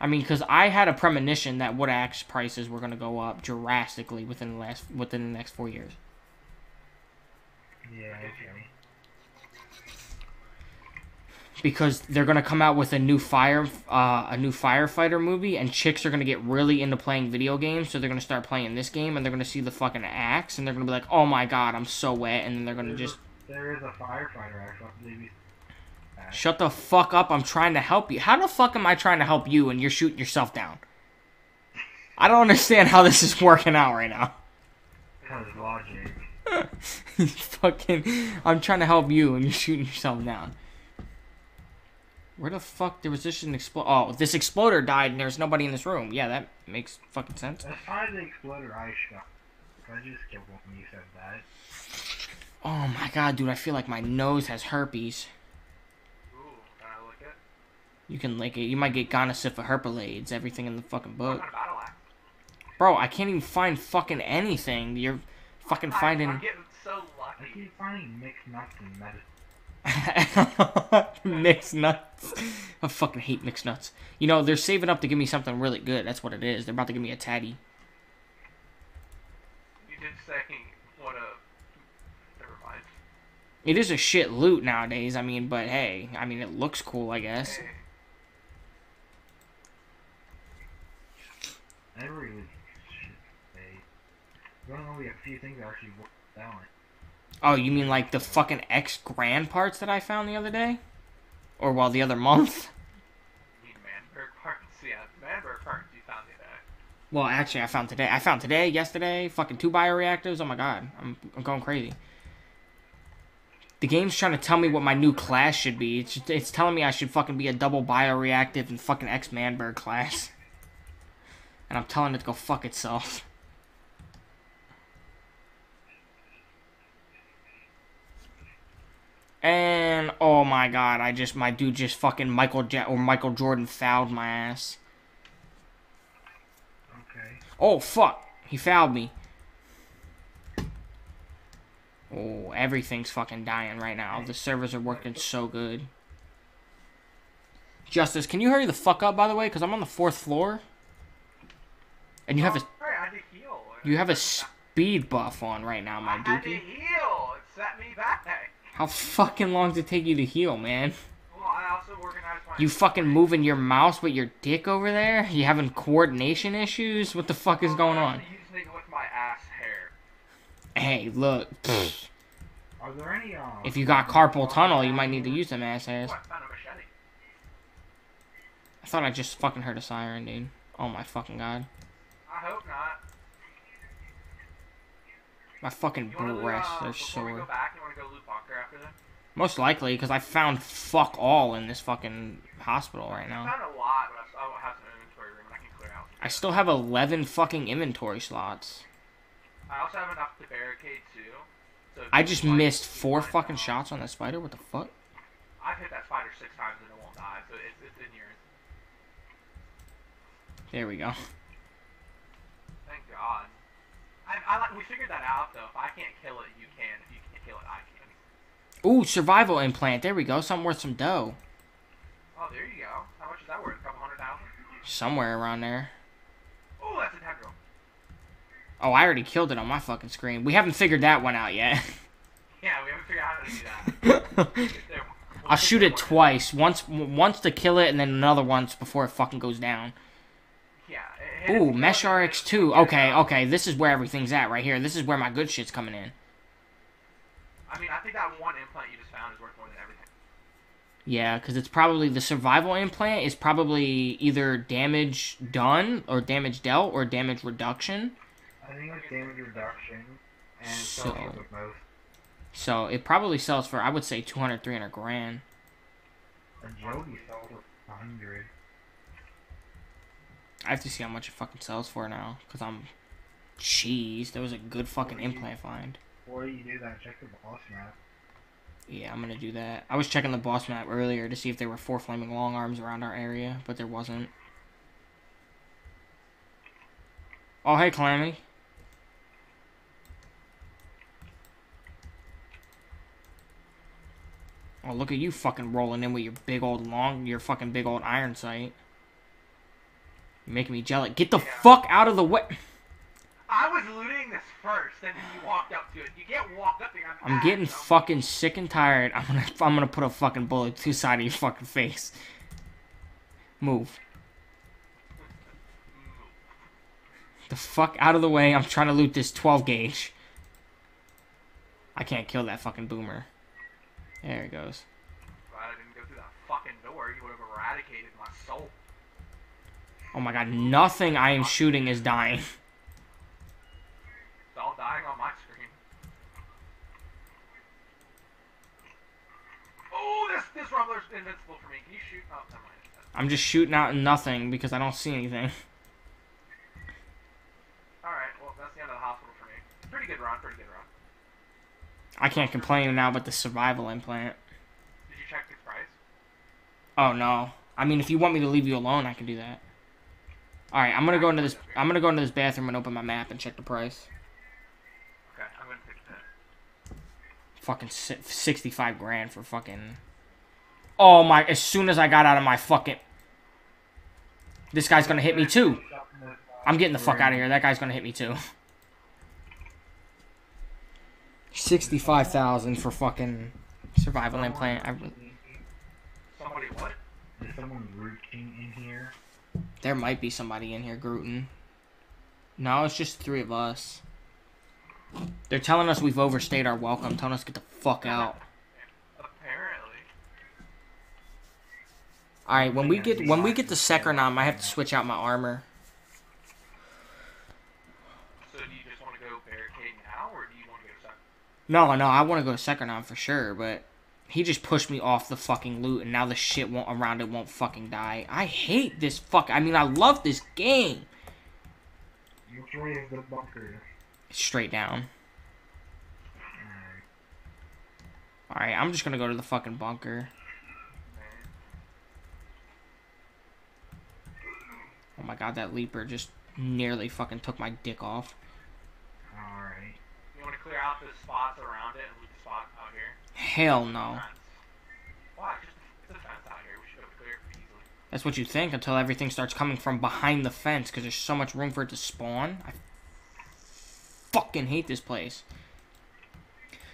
I mean, because I had a premonition that wood axe prices were gonna go up drastically within the last within the next four years. Yeah, because they're gonna come out with a new fire uh, a new firefighter movie and chicks are gonna get really into playing video games so they're gonna start playing this game and they're gonna see the fucking axe and they're gonna be like oh my god i'm so wet and then they're gonna There's just a, there is a firefighter. I believe shut the fuck up i'm trying to help you how the fuck am i trying to help you and you're shooting yourself down i don't [LAUGHS] understand how this is working out right now Because logic. [LAUGHS] fucking i'm trying to help you and you're shooting yourself down where the fuck there was just an explode oh this exploder died and there's nobody in this room yeah that makes fucking sense That's probably the exploder I shot. I just killed when you said that. Oh my god, dude, I feel like my nose has herpes. Ooh, can I lick it? You can lick it. You might get gonosypha herpelades, everything in the fucking book. kind of battle axe? Bro, I can't even find fucking anything. You're fucking I- finding. I'm getting so I lucky. keep finding mixed nuts and medicine. [LAUGHS] mixed nuts. I fucking hate mixed nuts. You know, they're saving up to give me something really good. That's what it is. They're about to give me a tatty. You did say what a. Never mind. It is a shit loot nowadays. I mean, but hey, I mean, it looks cool, I guess. Hey, I really should say. There's only a few things that actually work selling. Oh, you mean like the fucking X Grand parts that I found the other day? Or well, the other month? [LAUGHS] you mean Manberg parts? Yeah, Manberg parts you found the other day. Well, actually, I found today. I found today, yesterday, fucking two bioreactors. Oh my god, I'm, I'm going crazy. The game's trying to tell me what my new class should be. It's, just, it's telling me I should fucking be a double bioreactive and fucking X-Manberg class. [LAUGHS] And I'm telling it to go fuck itself. And oh my god, I just my dude just fucking Michael J or Michael Jordan fouled my ass. Okay. Oh fuck, he fouled me. Oh, everything's fucking dying right now. The servers are working so good. Justice, can you hurry the fuck up by the way? Cause I'm on the fourth floor. And you have a oh, I heal. you have a speed buff on right now, I my had to heal. It set me back. How fucking long does it take you to heal, man? Well, I also organized my. You fucking moving your mouse with your dick over there? You having coordination issues? What the fuck is going on? I'm using with my ass hair. Hey, look. pfft, Are there any um? If you got carpal tunnel, you might need to use them ass hairs. What? Found a machete. I thought I just fucking heard a siren, dude. Oh my fucking god. I hope not. My fucking You wanna loot, breasts uh, are sore. Go back, you wanna go loot bunker after this? Most likely, because I found fuck all in this fucking hospital right I now. found a lot, but I still have some inventory room I can clear out. I still have 11 fucking inventory slots. I also have enough to barricade too. So I just missed four fucking shots on that spider. What the fuck? I've hit that spider six times and it won't die, so it's, it's in yours. There we go. Thank God. I, I. We figured that out though. If I can't kill it, you can. If you can't kill it, I can. Ooh, survival implant. There we go. Something worth some dough. Oh, there you go. How much is that worth? A couple hundred thousand? Somewhere around there. Oh, that's integral. Oh, I already killed it on my fucking screen. We haven't figured that one out yet. [LAUGHS] Yeah, we haven't figured out how to do that. [LAUGHS] I'll shoot it twice. Once once to kill it, and then another once before it fucking goes down. Yeah. it- hit it, Ooh, Mesh RX2. then get it Okay, okay. This is where everything's at right here. This is where my good shit's coming in. I mean, I think that one implant you just found is worth more than everything. Yeah, because it's probably the survival implant is probably either damage done or damage dealt or damage reduction. I think it's damage reduction and So- so with most. So it probably sells for I would say 200 300 grand. Sells for hundred. I have to see how much it fucking sells for now cuz I'm jeez, that was a good fucking implant find. Before you do that, check the boss map. Yeah, I'm gonna do that. I was checking the boss map earlier to see if there were four flaming long arms around our area, but there wasn't. Oh, hey, Calamity. Oh, look at you fucking rolling in with your big old long, your fucking big old iron sight. You're making me jealous. Get the fuck out of the way. I was looting this first, and then you walked up to it. You can't walk up there. I'm getting fucking sick and tired. I'm gonna, [LAUGHS] I'm gonna put a fucking bullet to the side of your fucking face. Move. The fuck out of the way. I'm trying to loot this 12 gauge. I can't kill that fucking boomer. There it goes. Glad I didn't go through that fucking door. You would have eradicated my soul. Oh my god, nothing I am shooting is dying. [LAUGHS] All dying on my screen. Oh, this this rumbler's invincible for me. Can you shoot? Oh, never mind. I'm just shooting out nothing because I don't see anything. [LAUGHS] All right. Well, that's the end of the hospital for me. Pretty good run. Pretty good run. I can't complain now about the survival implant. Did you check the price? Oh no. I mean, if you want me to leave you alone, I can do that. All right, I'm gonna go into this. I'm gonna go into this bathroom and open my map and check the price. Okay, I'm gonna pick that. Fucking sixty-five grand for fucking. Oh my! As soon as I got out of my fucking, this guy's gonna hit me too. I'm getting the fuck out of here. That guy's gonna hit me too. Sixty-five thousand for fucking survival implant. I, re- Somebody what? Is someone routine in here? there might be somebody in here, Gruten. No, it's just three of us. They're telling us we've overstayed our welcome, telling us to get the fuck out. Apparently. Alright, when we get when we get the Secronom, I have to switch out my armor. So do you just want to go barricade now or do you want to go No, no, I want to go Secronom for sure, but he just pushed me off the fucking loot and now the shit won't around it won't fucking die. I hate this fuck I mean I love this game. You joined the bunker. Straight down. Alright. I'm just gonna go to the fucking bunker. Oh my god, that leaper just nearly fucking took my dick off. Alright. You want to clear out the spots around it and leave the spot out here? Hell no. Why? Just it's a fence out here. We should be able to clear it easily. That's what you think until everything starts coming from behind the fence because there's so much room for it to spawn. I fucking hate this place.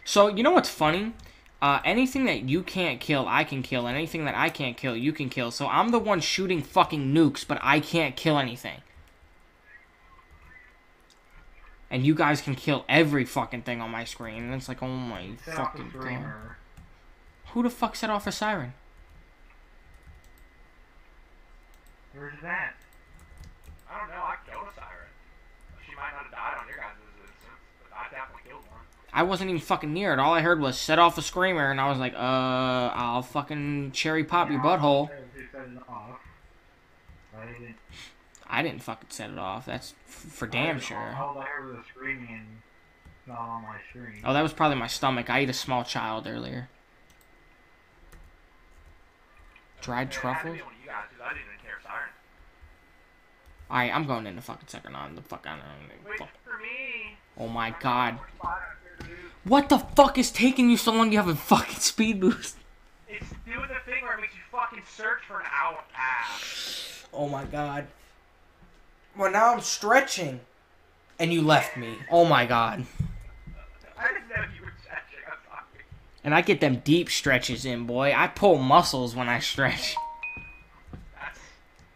So, you know what's funny? Uh, anything that you can't kill, I can kill. And anything that I can't kill, you can kill. So I'm the one shooting fucking nukes, but I can't kill anything. And you guys can kill every fucking thing on my screen. And it's like, oh my Set fucking god. Who the fuck set off a siren? Where's that? I don't know. I killed a siren. She might not have died on your guys' instance, but I definitely killed one. I wasn't even fucking near it. All I heard was set off a screamer, and I was like, uh, I'll fucking cherry pop your butthole. They set it off. I didn't. Fucking set it off. That's f- for damn sure. All I heard was a screaming not on my screen. Oh, that was probably my stomach. I ate a small child earlier. Dried truffles? be one of you guys, 'cause I didn't even care sirens. Alright, I'm going in the fucking second on the fuck out Wait of for me. Oh my god. Spot out there, dude. What the fuck is taking you so long? You have a fucking speed boost. It's doing the thing where it makes you fucking search for an hour and a half. Oh my god. Well, now I'm stretching. And you left me. Oh my god. I didn't know you were stretching. I'm sorry. And I get them deep stretches in, boy. I pull muscles when I stretch.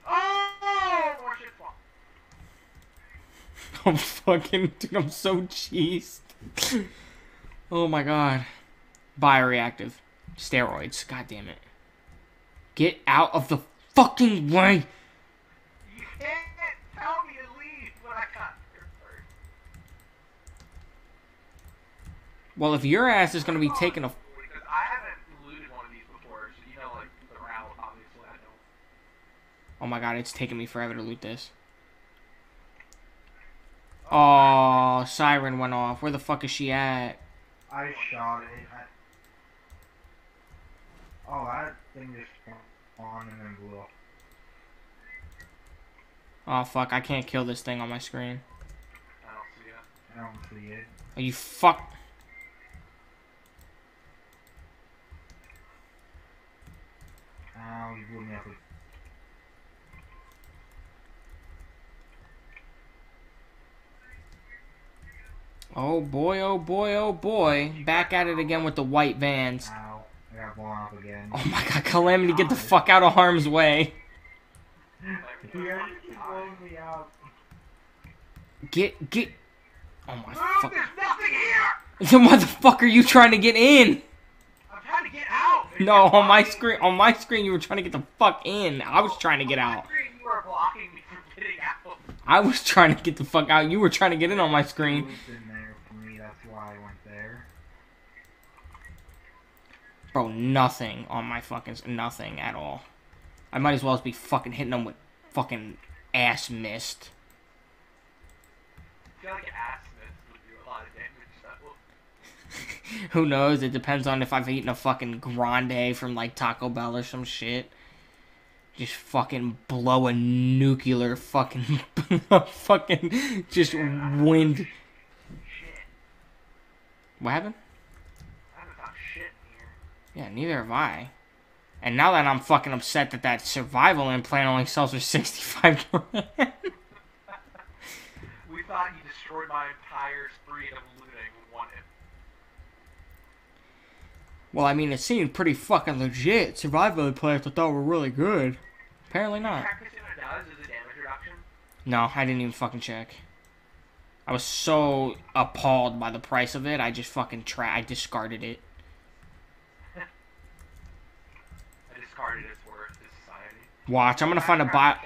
Oh! More shit fall. I'm fucking, dude, I'm so cheesed. Oh my god. Bioreactive. Steroids. God damn it. Get out of the fucking way. You can't tell me to leave when I got here first. Well, if your ass is gonna be taking a. Because I haven't looted one of these before, so you know, like, the route, obviously, I don't. Oh my god, it's taking me forever to loot this. Oh, siren went off. Where the fuck is she at? I shot it. I... Oh, that thing just spawned and then blew up. Oh fuck, I can't kill this thing on my screen. I don't see it. I don't see it. Are you fuck? Oh, you blew me up with Oh boy, oh boy, oh boy. Back at it again with the white vans. Ow. I got blown up again. Oh my god, Calamity, get the fuck out of harm's way. You guys keep blowing me out. Get, get. Oh my fuck. there's nothing here! Then [LAUGHS] why the fuck are you trying to get in? I'm trying to get out! No, on my screen, on my screen, you were trying to get the fuck in. I was trying to get out. You are blocking me from getting out. I was trying to get the fuck out. You were trying to get in on my screen. Looped in there for me, that's why I went there. Bro, nothing on my fucking nothing at all. I might as well be fucking hitting them with fucking ass mist. Like ass mitts would do a lot of damage. [LAUGHS] Who knows? It depends on if I've eaten a fucking grande from like Taco Bell or some shit. Just fucking blow a nuclear fucking [LAUGHS] fucking just wind. Shit. What happened? I haven't found shit in here. Yeah, neither have I. And now that I'm fucking upset that that survival implant only sells for 65 grand. [LAUGHS] We thought you destroyed my entire spree of looting with one hit. well, I mean, it seemed pretty fucking legit. Survival implants I thought were really good. Apparently not. Check to see what it does. Is it damage reduction? No, I didn't even fucking check. I was so appalled by the price of it, I just fucking tra- I discarded it. I discarded worth to society. Watch, I'm gonna find a bio-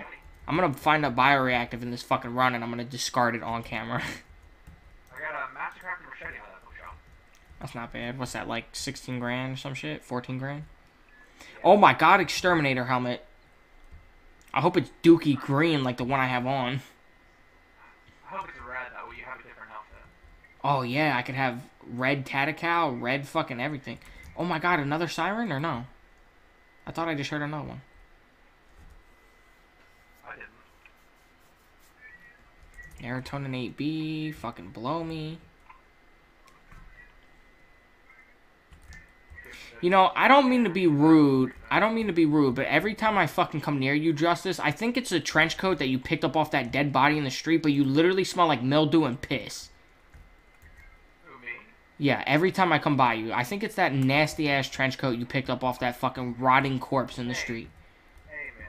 I'm gonna find a bioreactive in this fucking run, and I'm gonna discard it on camera. [LAUGHS] I got a machete out of that. That's not bad. What's that, like 16 grand or some shit? 14 grand? Oh my god, Exterminator helmet. I hope it's dookie green like the one I have on. I hope it's red you have a different outfit. Oh yeah, I could have red Tatacow, red fucking everything. Oh my god, another siren or no? I thought I just heard another one. I didn't. Serotonin 8B, fucking blow me. You know, I don't mean to be rude. I don't mean to be rude, but every time I fucking come near you, Justice, I think it's a trench coat that you picked up off that dead body in the street, but you literally smell like mildew and piss. Yeah, every time I come by you, I think it's that nasty ass trench coat you picked up off that fucking rotting corpse in the street. Hey, man.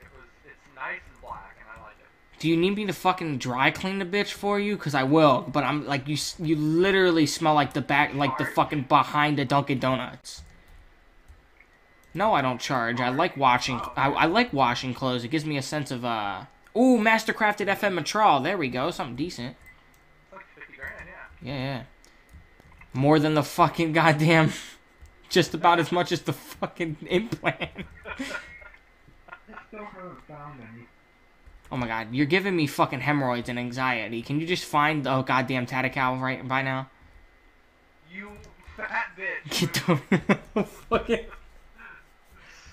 It was, it's nice and black, and I like it. Do you need me to fucking dry clean the bitch for you? Cause I will, but I'm like you. You literally smell like the back, like the fucking behind the Dunkin' Donuts. No, I don't charge. I like watching. I, I like washing clothes. It gives me a sense of uh. Ooh, Mastercrafted FM Matral. There we go. Something decent. Like 50 grand, yeah. Yeah, yeah. More than the fucking goddamn. [LAUGHS] Just about as much as the fucking implant. I still haven't found any. Oh my god, you're giving me fucking hemorrhoids and anxiety. Can you just find the oh, goddamn Tatacow right by now? You fat bitch. [LAUGHS] Get the [LAUGHS] fucking.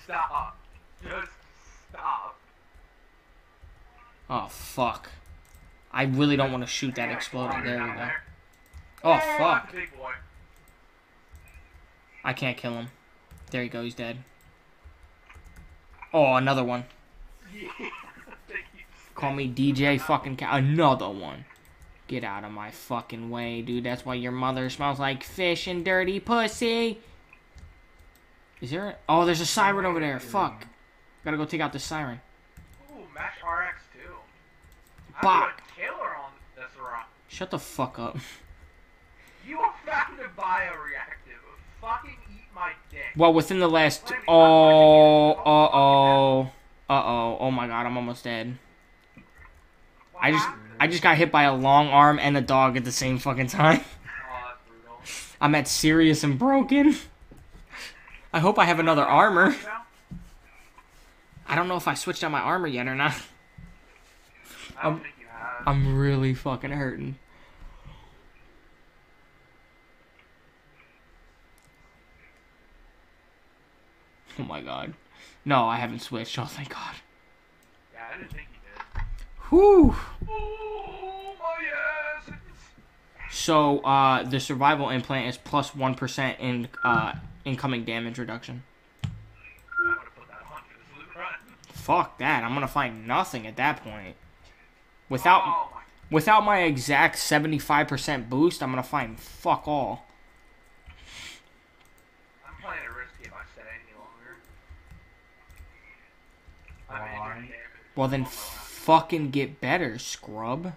Stop. Just stop. Oh fuck. I really don't want to shoot that exploding. There we go. There. Oh fuck. a Big boy. I can't kill him. There you go. He's dead. Oh, another one. Yeah. [LAUGHS] Thank you. Call me DJ fucking ca- another one. Get out of my fucking way, dude. That's why your mother smells like fish and dirty pussy. Is there? A- oh, there's a siren over there. Fuck. Gotta go take out the siren. Ooh, Mesh RX too. I Bop. killer on this rock. Shut the fuck up. [LAUGHS] You found a bioreactive. Fucking eat my dick. Well, within the last. Oh, uh oh, uh oh. Oh my god, I'm almost dead. I just. I just got hit by a long arm and a dog at the same fucking time. [LAUGHS] I'm at serious and broken. I hope I have another armor. I don't know if I switched out my armor yet or not. I don't Um, think you have. I'm really fucking hurting. Oh my god. No, I haven't switched. Oh, thank god. yeah, I didn't think you did. Whew. Oh yes. So, uh, the survival implant is plus 1 in, uh, incoming damage reduction. I would have put that on for this loot run. Fuck that. I'm gonna find nothing at that point. Without, Oh without my exact 75% boost, I'm gonna find fuck all. I'm playing it risky if I stay any longer. I mean, Alright. damage. Well, then on my last- fucking get better, scrub.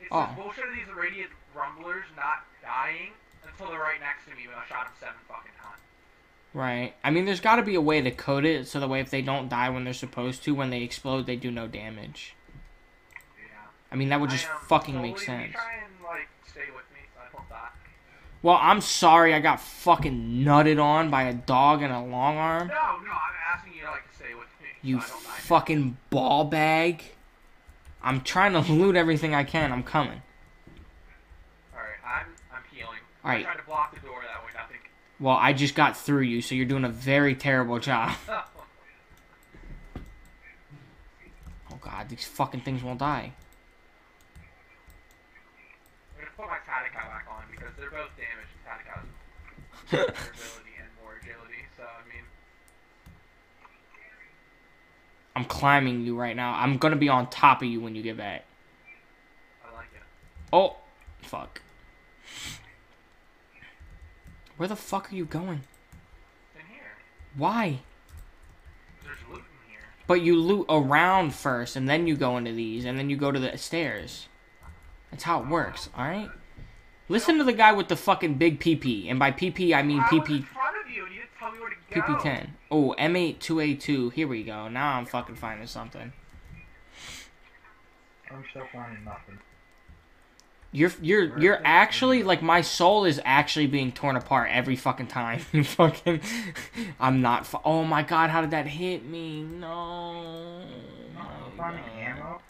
It's Oh. bullshit of these irradiant rumblers not dying until they're right next to me when I shot them seven fucking times. Right. I mean, there's gotta be a way to code it so that way if they don't die when they're supposed to, when they explode, they do no damage. Yeah. I mean, that would just I, um, fucking make sense. Try and like stay with me so I don't die. Well, I'm sorry I got fucking nutted on by a dog and a long arm. No, no, I'm asking you like to stay with me. You so I don't die. fucking ball bag. I'm trying to loot everything I can. I'm coming. Alright, I'm I'm healing. Alright. I tried to block the door that way, nothing. Well, I just got through you, so you're doing a very terrible job. [LAUGHS] Oh. oh god, these fucking things won't die. I'm gonna put my Tatacow back on because they're both damaged. Tatacow's and more agility, so I mean I'm climbing you right now. I'm gonna be on top of you when you get back. I like it. Oh, fuck. Where the fuck are you going? In here. Why? There's loot in here. But you loot around first, and then you go into these, and then you go to the stairs. That's how it works, uh-huh. alright? Listen to the guy with the fucking big PP, and by PP I mean I was in PP front of you and you didn't tell me where to go. PP10. Oh, M82A2. Here we go. Now I'm fucking finding something. I'm still finding nothing. You're you're you're actually like my soul is actually being torn apart every fucking time. [LAUGHS] You fucking I'm not fu- Oh my god, how did that hit me? No. Not oh my finding God. ammo.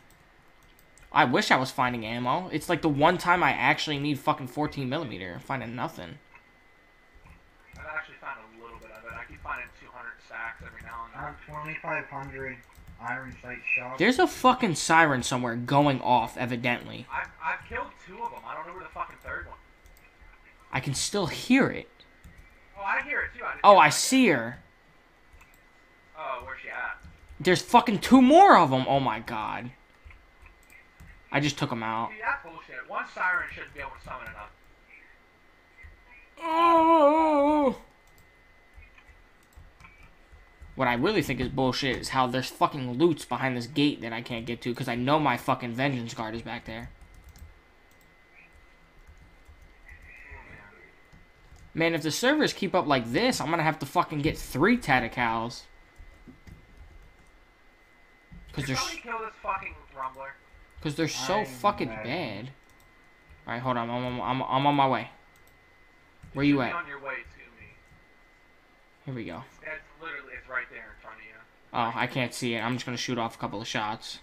I wish I was finding ammo. It's like the one time I actually need fucking 14 millimeter. I'm finding nothing. I've actually found a little bit of it. I keep finding 200 stacks every now and I then. have 2,500 iron sight shells. There's a fucking siren somewhere going off, evidently. I've, I've killed two of them. I don't know where the fucking third one. I can still hear it. Oh, I hear it too. I Oh, I it. see her. Oh, where's she at? There's fucking two more of them. Oh my god. I just took them out. See, that's bullshit. One siren shouldn't be able to summon enough. Oh. What I really think is bullshit is how there's fucking loots behind this gate that I can't get to because I know my fucking vengeance guard is back there. Man, if the servers keep up like this, I'm gonna have to fucking get three Tadakals. Cause Did they're, somebody kill this fucking rumbler? Cause they're so I'm fucking bad. bad. Alright, hold on, I'm, on- I'm, I'm on my way. Where you should at? On your way to me. Here we go. It's, it's literally, it's right there in front of you. Oh, I can't see it. I'm just gonna shoot off a couple of shots.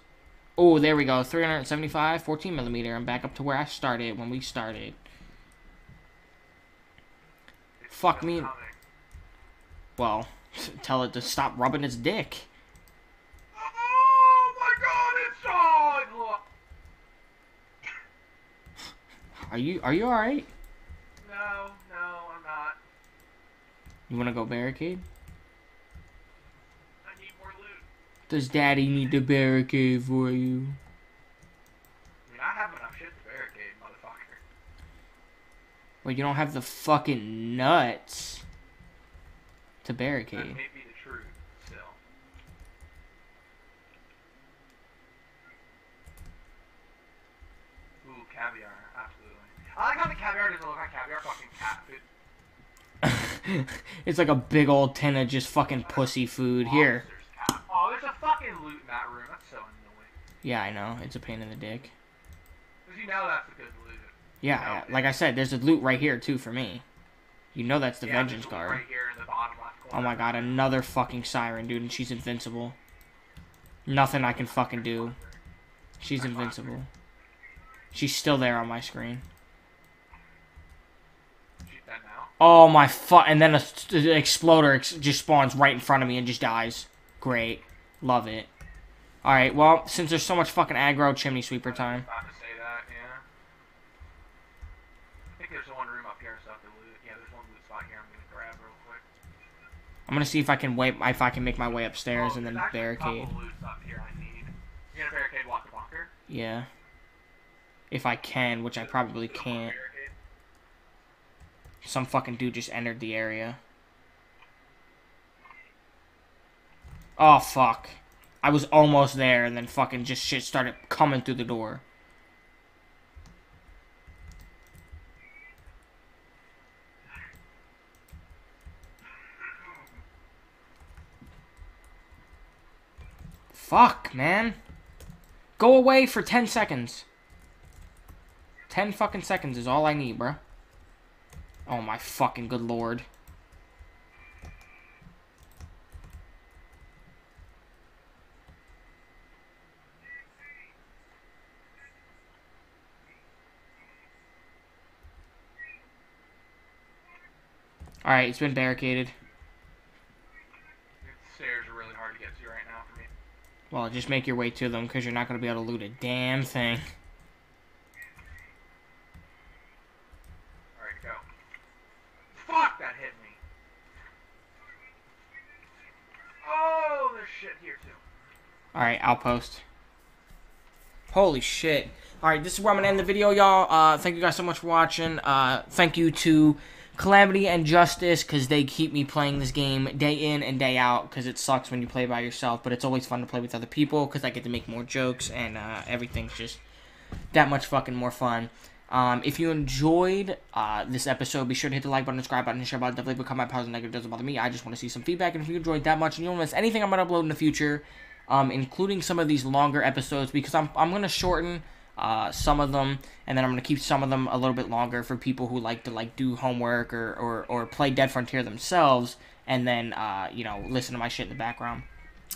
Oh, there we go. 375, 14 millimeter. I'm back up to where I started when we started. It's Fuck me. coming. Well, [LAUGHS] tell it to stop rubbing its dick. Oh my god, it's oh, it blew up. Are you Are you all right? No, no, I'm not. You wanna go barricade? I need more loot. Does Daddy need the barricade for you? I mean, I have enough shit to barricade, motherfucker. Well, you don't have the fucking nuts to barricade. may be the truth, still. Ooh, caviar, absolutely. I like how the caviar doesn't look like caviar, fucking cat food. [LAUGHS] it's like a big old tin of just fucking pussy food. Here. Oh, there's a fucking loot in that room. That's so annoying. Yeah, I know. It's a pain in the dick. Because you know that's a good loot. Yeah, No, yeah, like I said, there's a loot right here too for me. You know that's the Yeah, vengeance guard. Right here in the bottom left Oh my god, another fucking siren, dude, and she's invincible. Nothing I can fucking do. She's invincible. She's still there on my screen. She's dead now. Oh my fu- and then a an exploder ex- just spawns right in front of me and just dies. Great. Love it. Alright, well, since there's so much fucking aggro, chimney sweeper time. About to say that, yeah. I think there's one room up here stuff to loot. Yeah, there's one loot spot here. I'm gonna grab real quick. I'm gonna see if I can wait if I can make my way upstairs Oh, and then there's actually a barricade. up here I need. You gonna barricade? Yeah. If I can, which I probably can't. Some fucking dude just entered the area. Oh fuck. I was almost there and then fucking just shit started coming through the door. Fuck, man. Go away for 10 seconds. 10 fucking seconds is all I need, bruh. Oh my fucking good lord. Alright, it's been barricaded. Stairs are really hard to get to right now for me. Well, just make your way to them because you're not going to be able to loot a damn thing. Alright, go. Fuck, that hit me. Oh, there's shit here too. Alright, outpost. Holy shit. Alright, this is where I'm gonna end the video, y'all. Uh, thank you guys so much for watching. Uh, thank you to Calamity and Justice, because they keep me playing this game day in and day out, because it sucks when you play by yourself, but it's always fun to play with other people, because I get to make more jokes, and uh, everything's just that much fucking more fun. Um, if you enjoyed uh, this episode, be sure to hit the like button, subscribe button, share button. Definitely become my positive negative doesn't bother me. I just want to see some feedback, and if you enjoyed that much and you don't miss anything I'm gonna upload in the future, um, including some of these longer episodes, because I'm I'm gonna shorten uh, some of them, and then I'm gonna keep some of them a little bit longer for people who like to like do homework or or, or play Dead Frontier themselves, and then uh, you know listen to my shit in the background.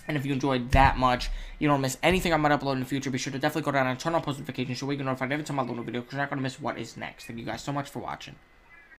And if you enjoyed that much, you don't miss anything I might upload in the future, be sure to definitely go down and turn on post notifications so we can notified every time I upload a video because you're not going to miss what is next. Thank you guys so much for watching.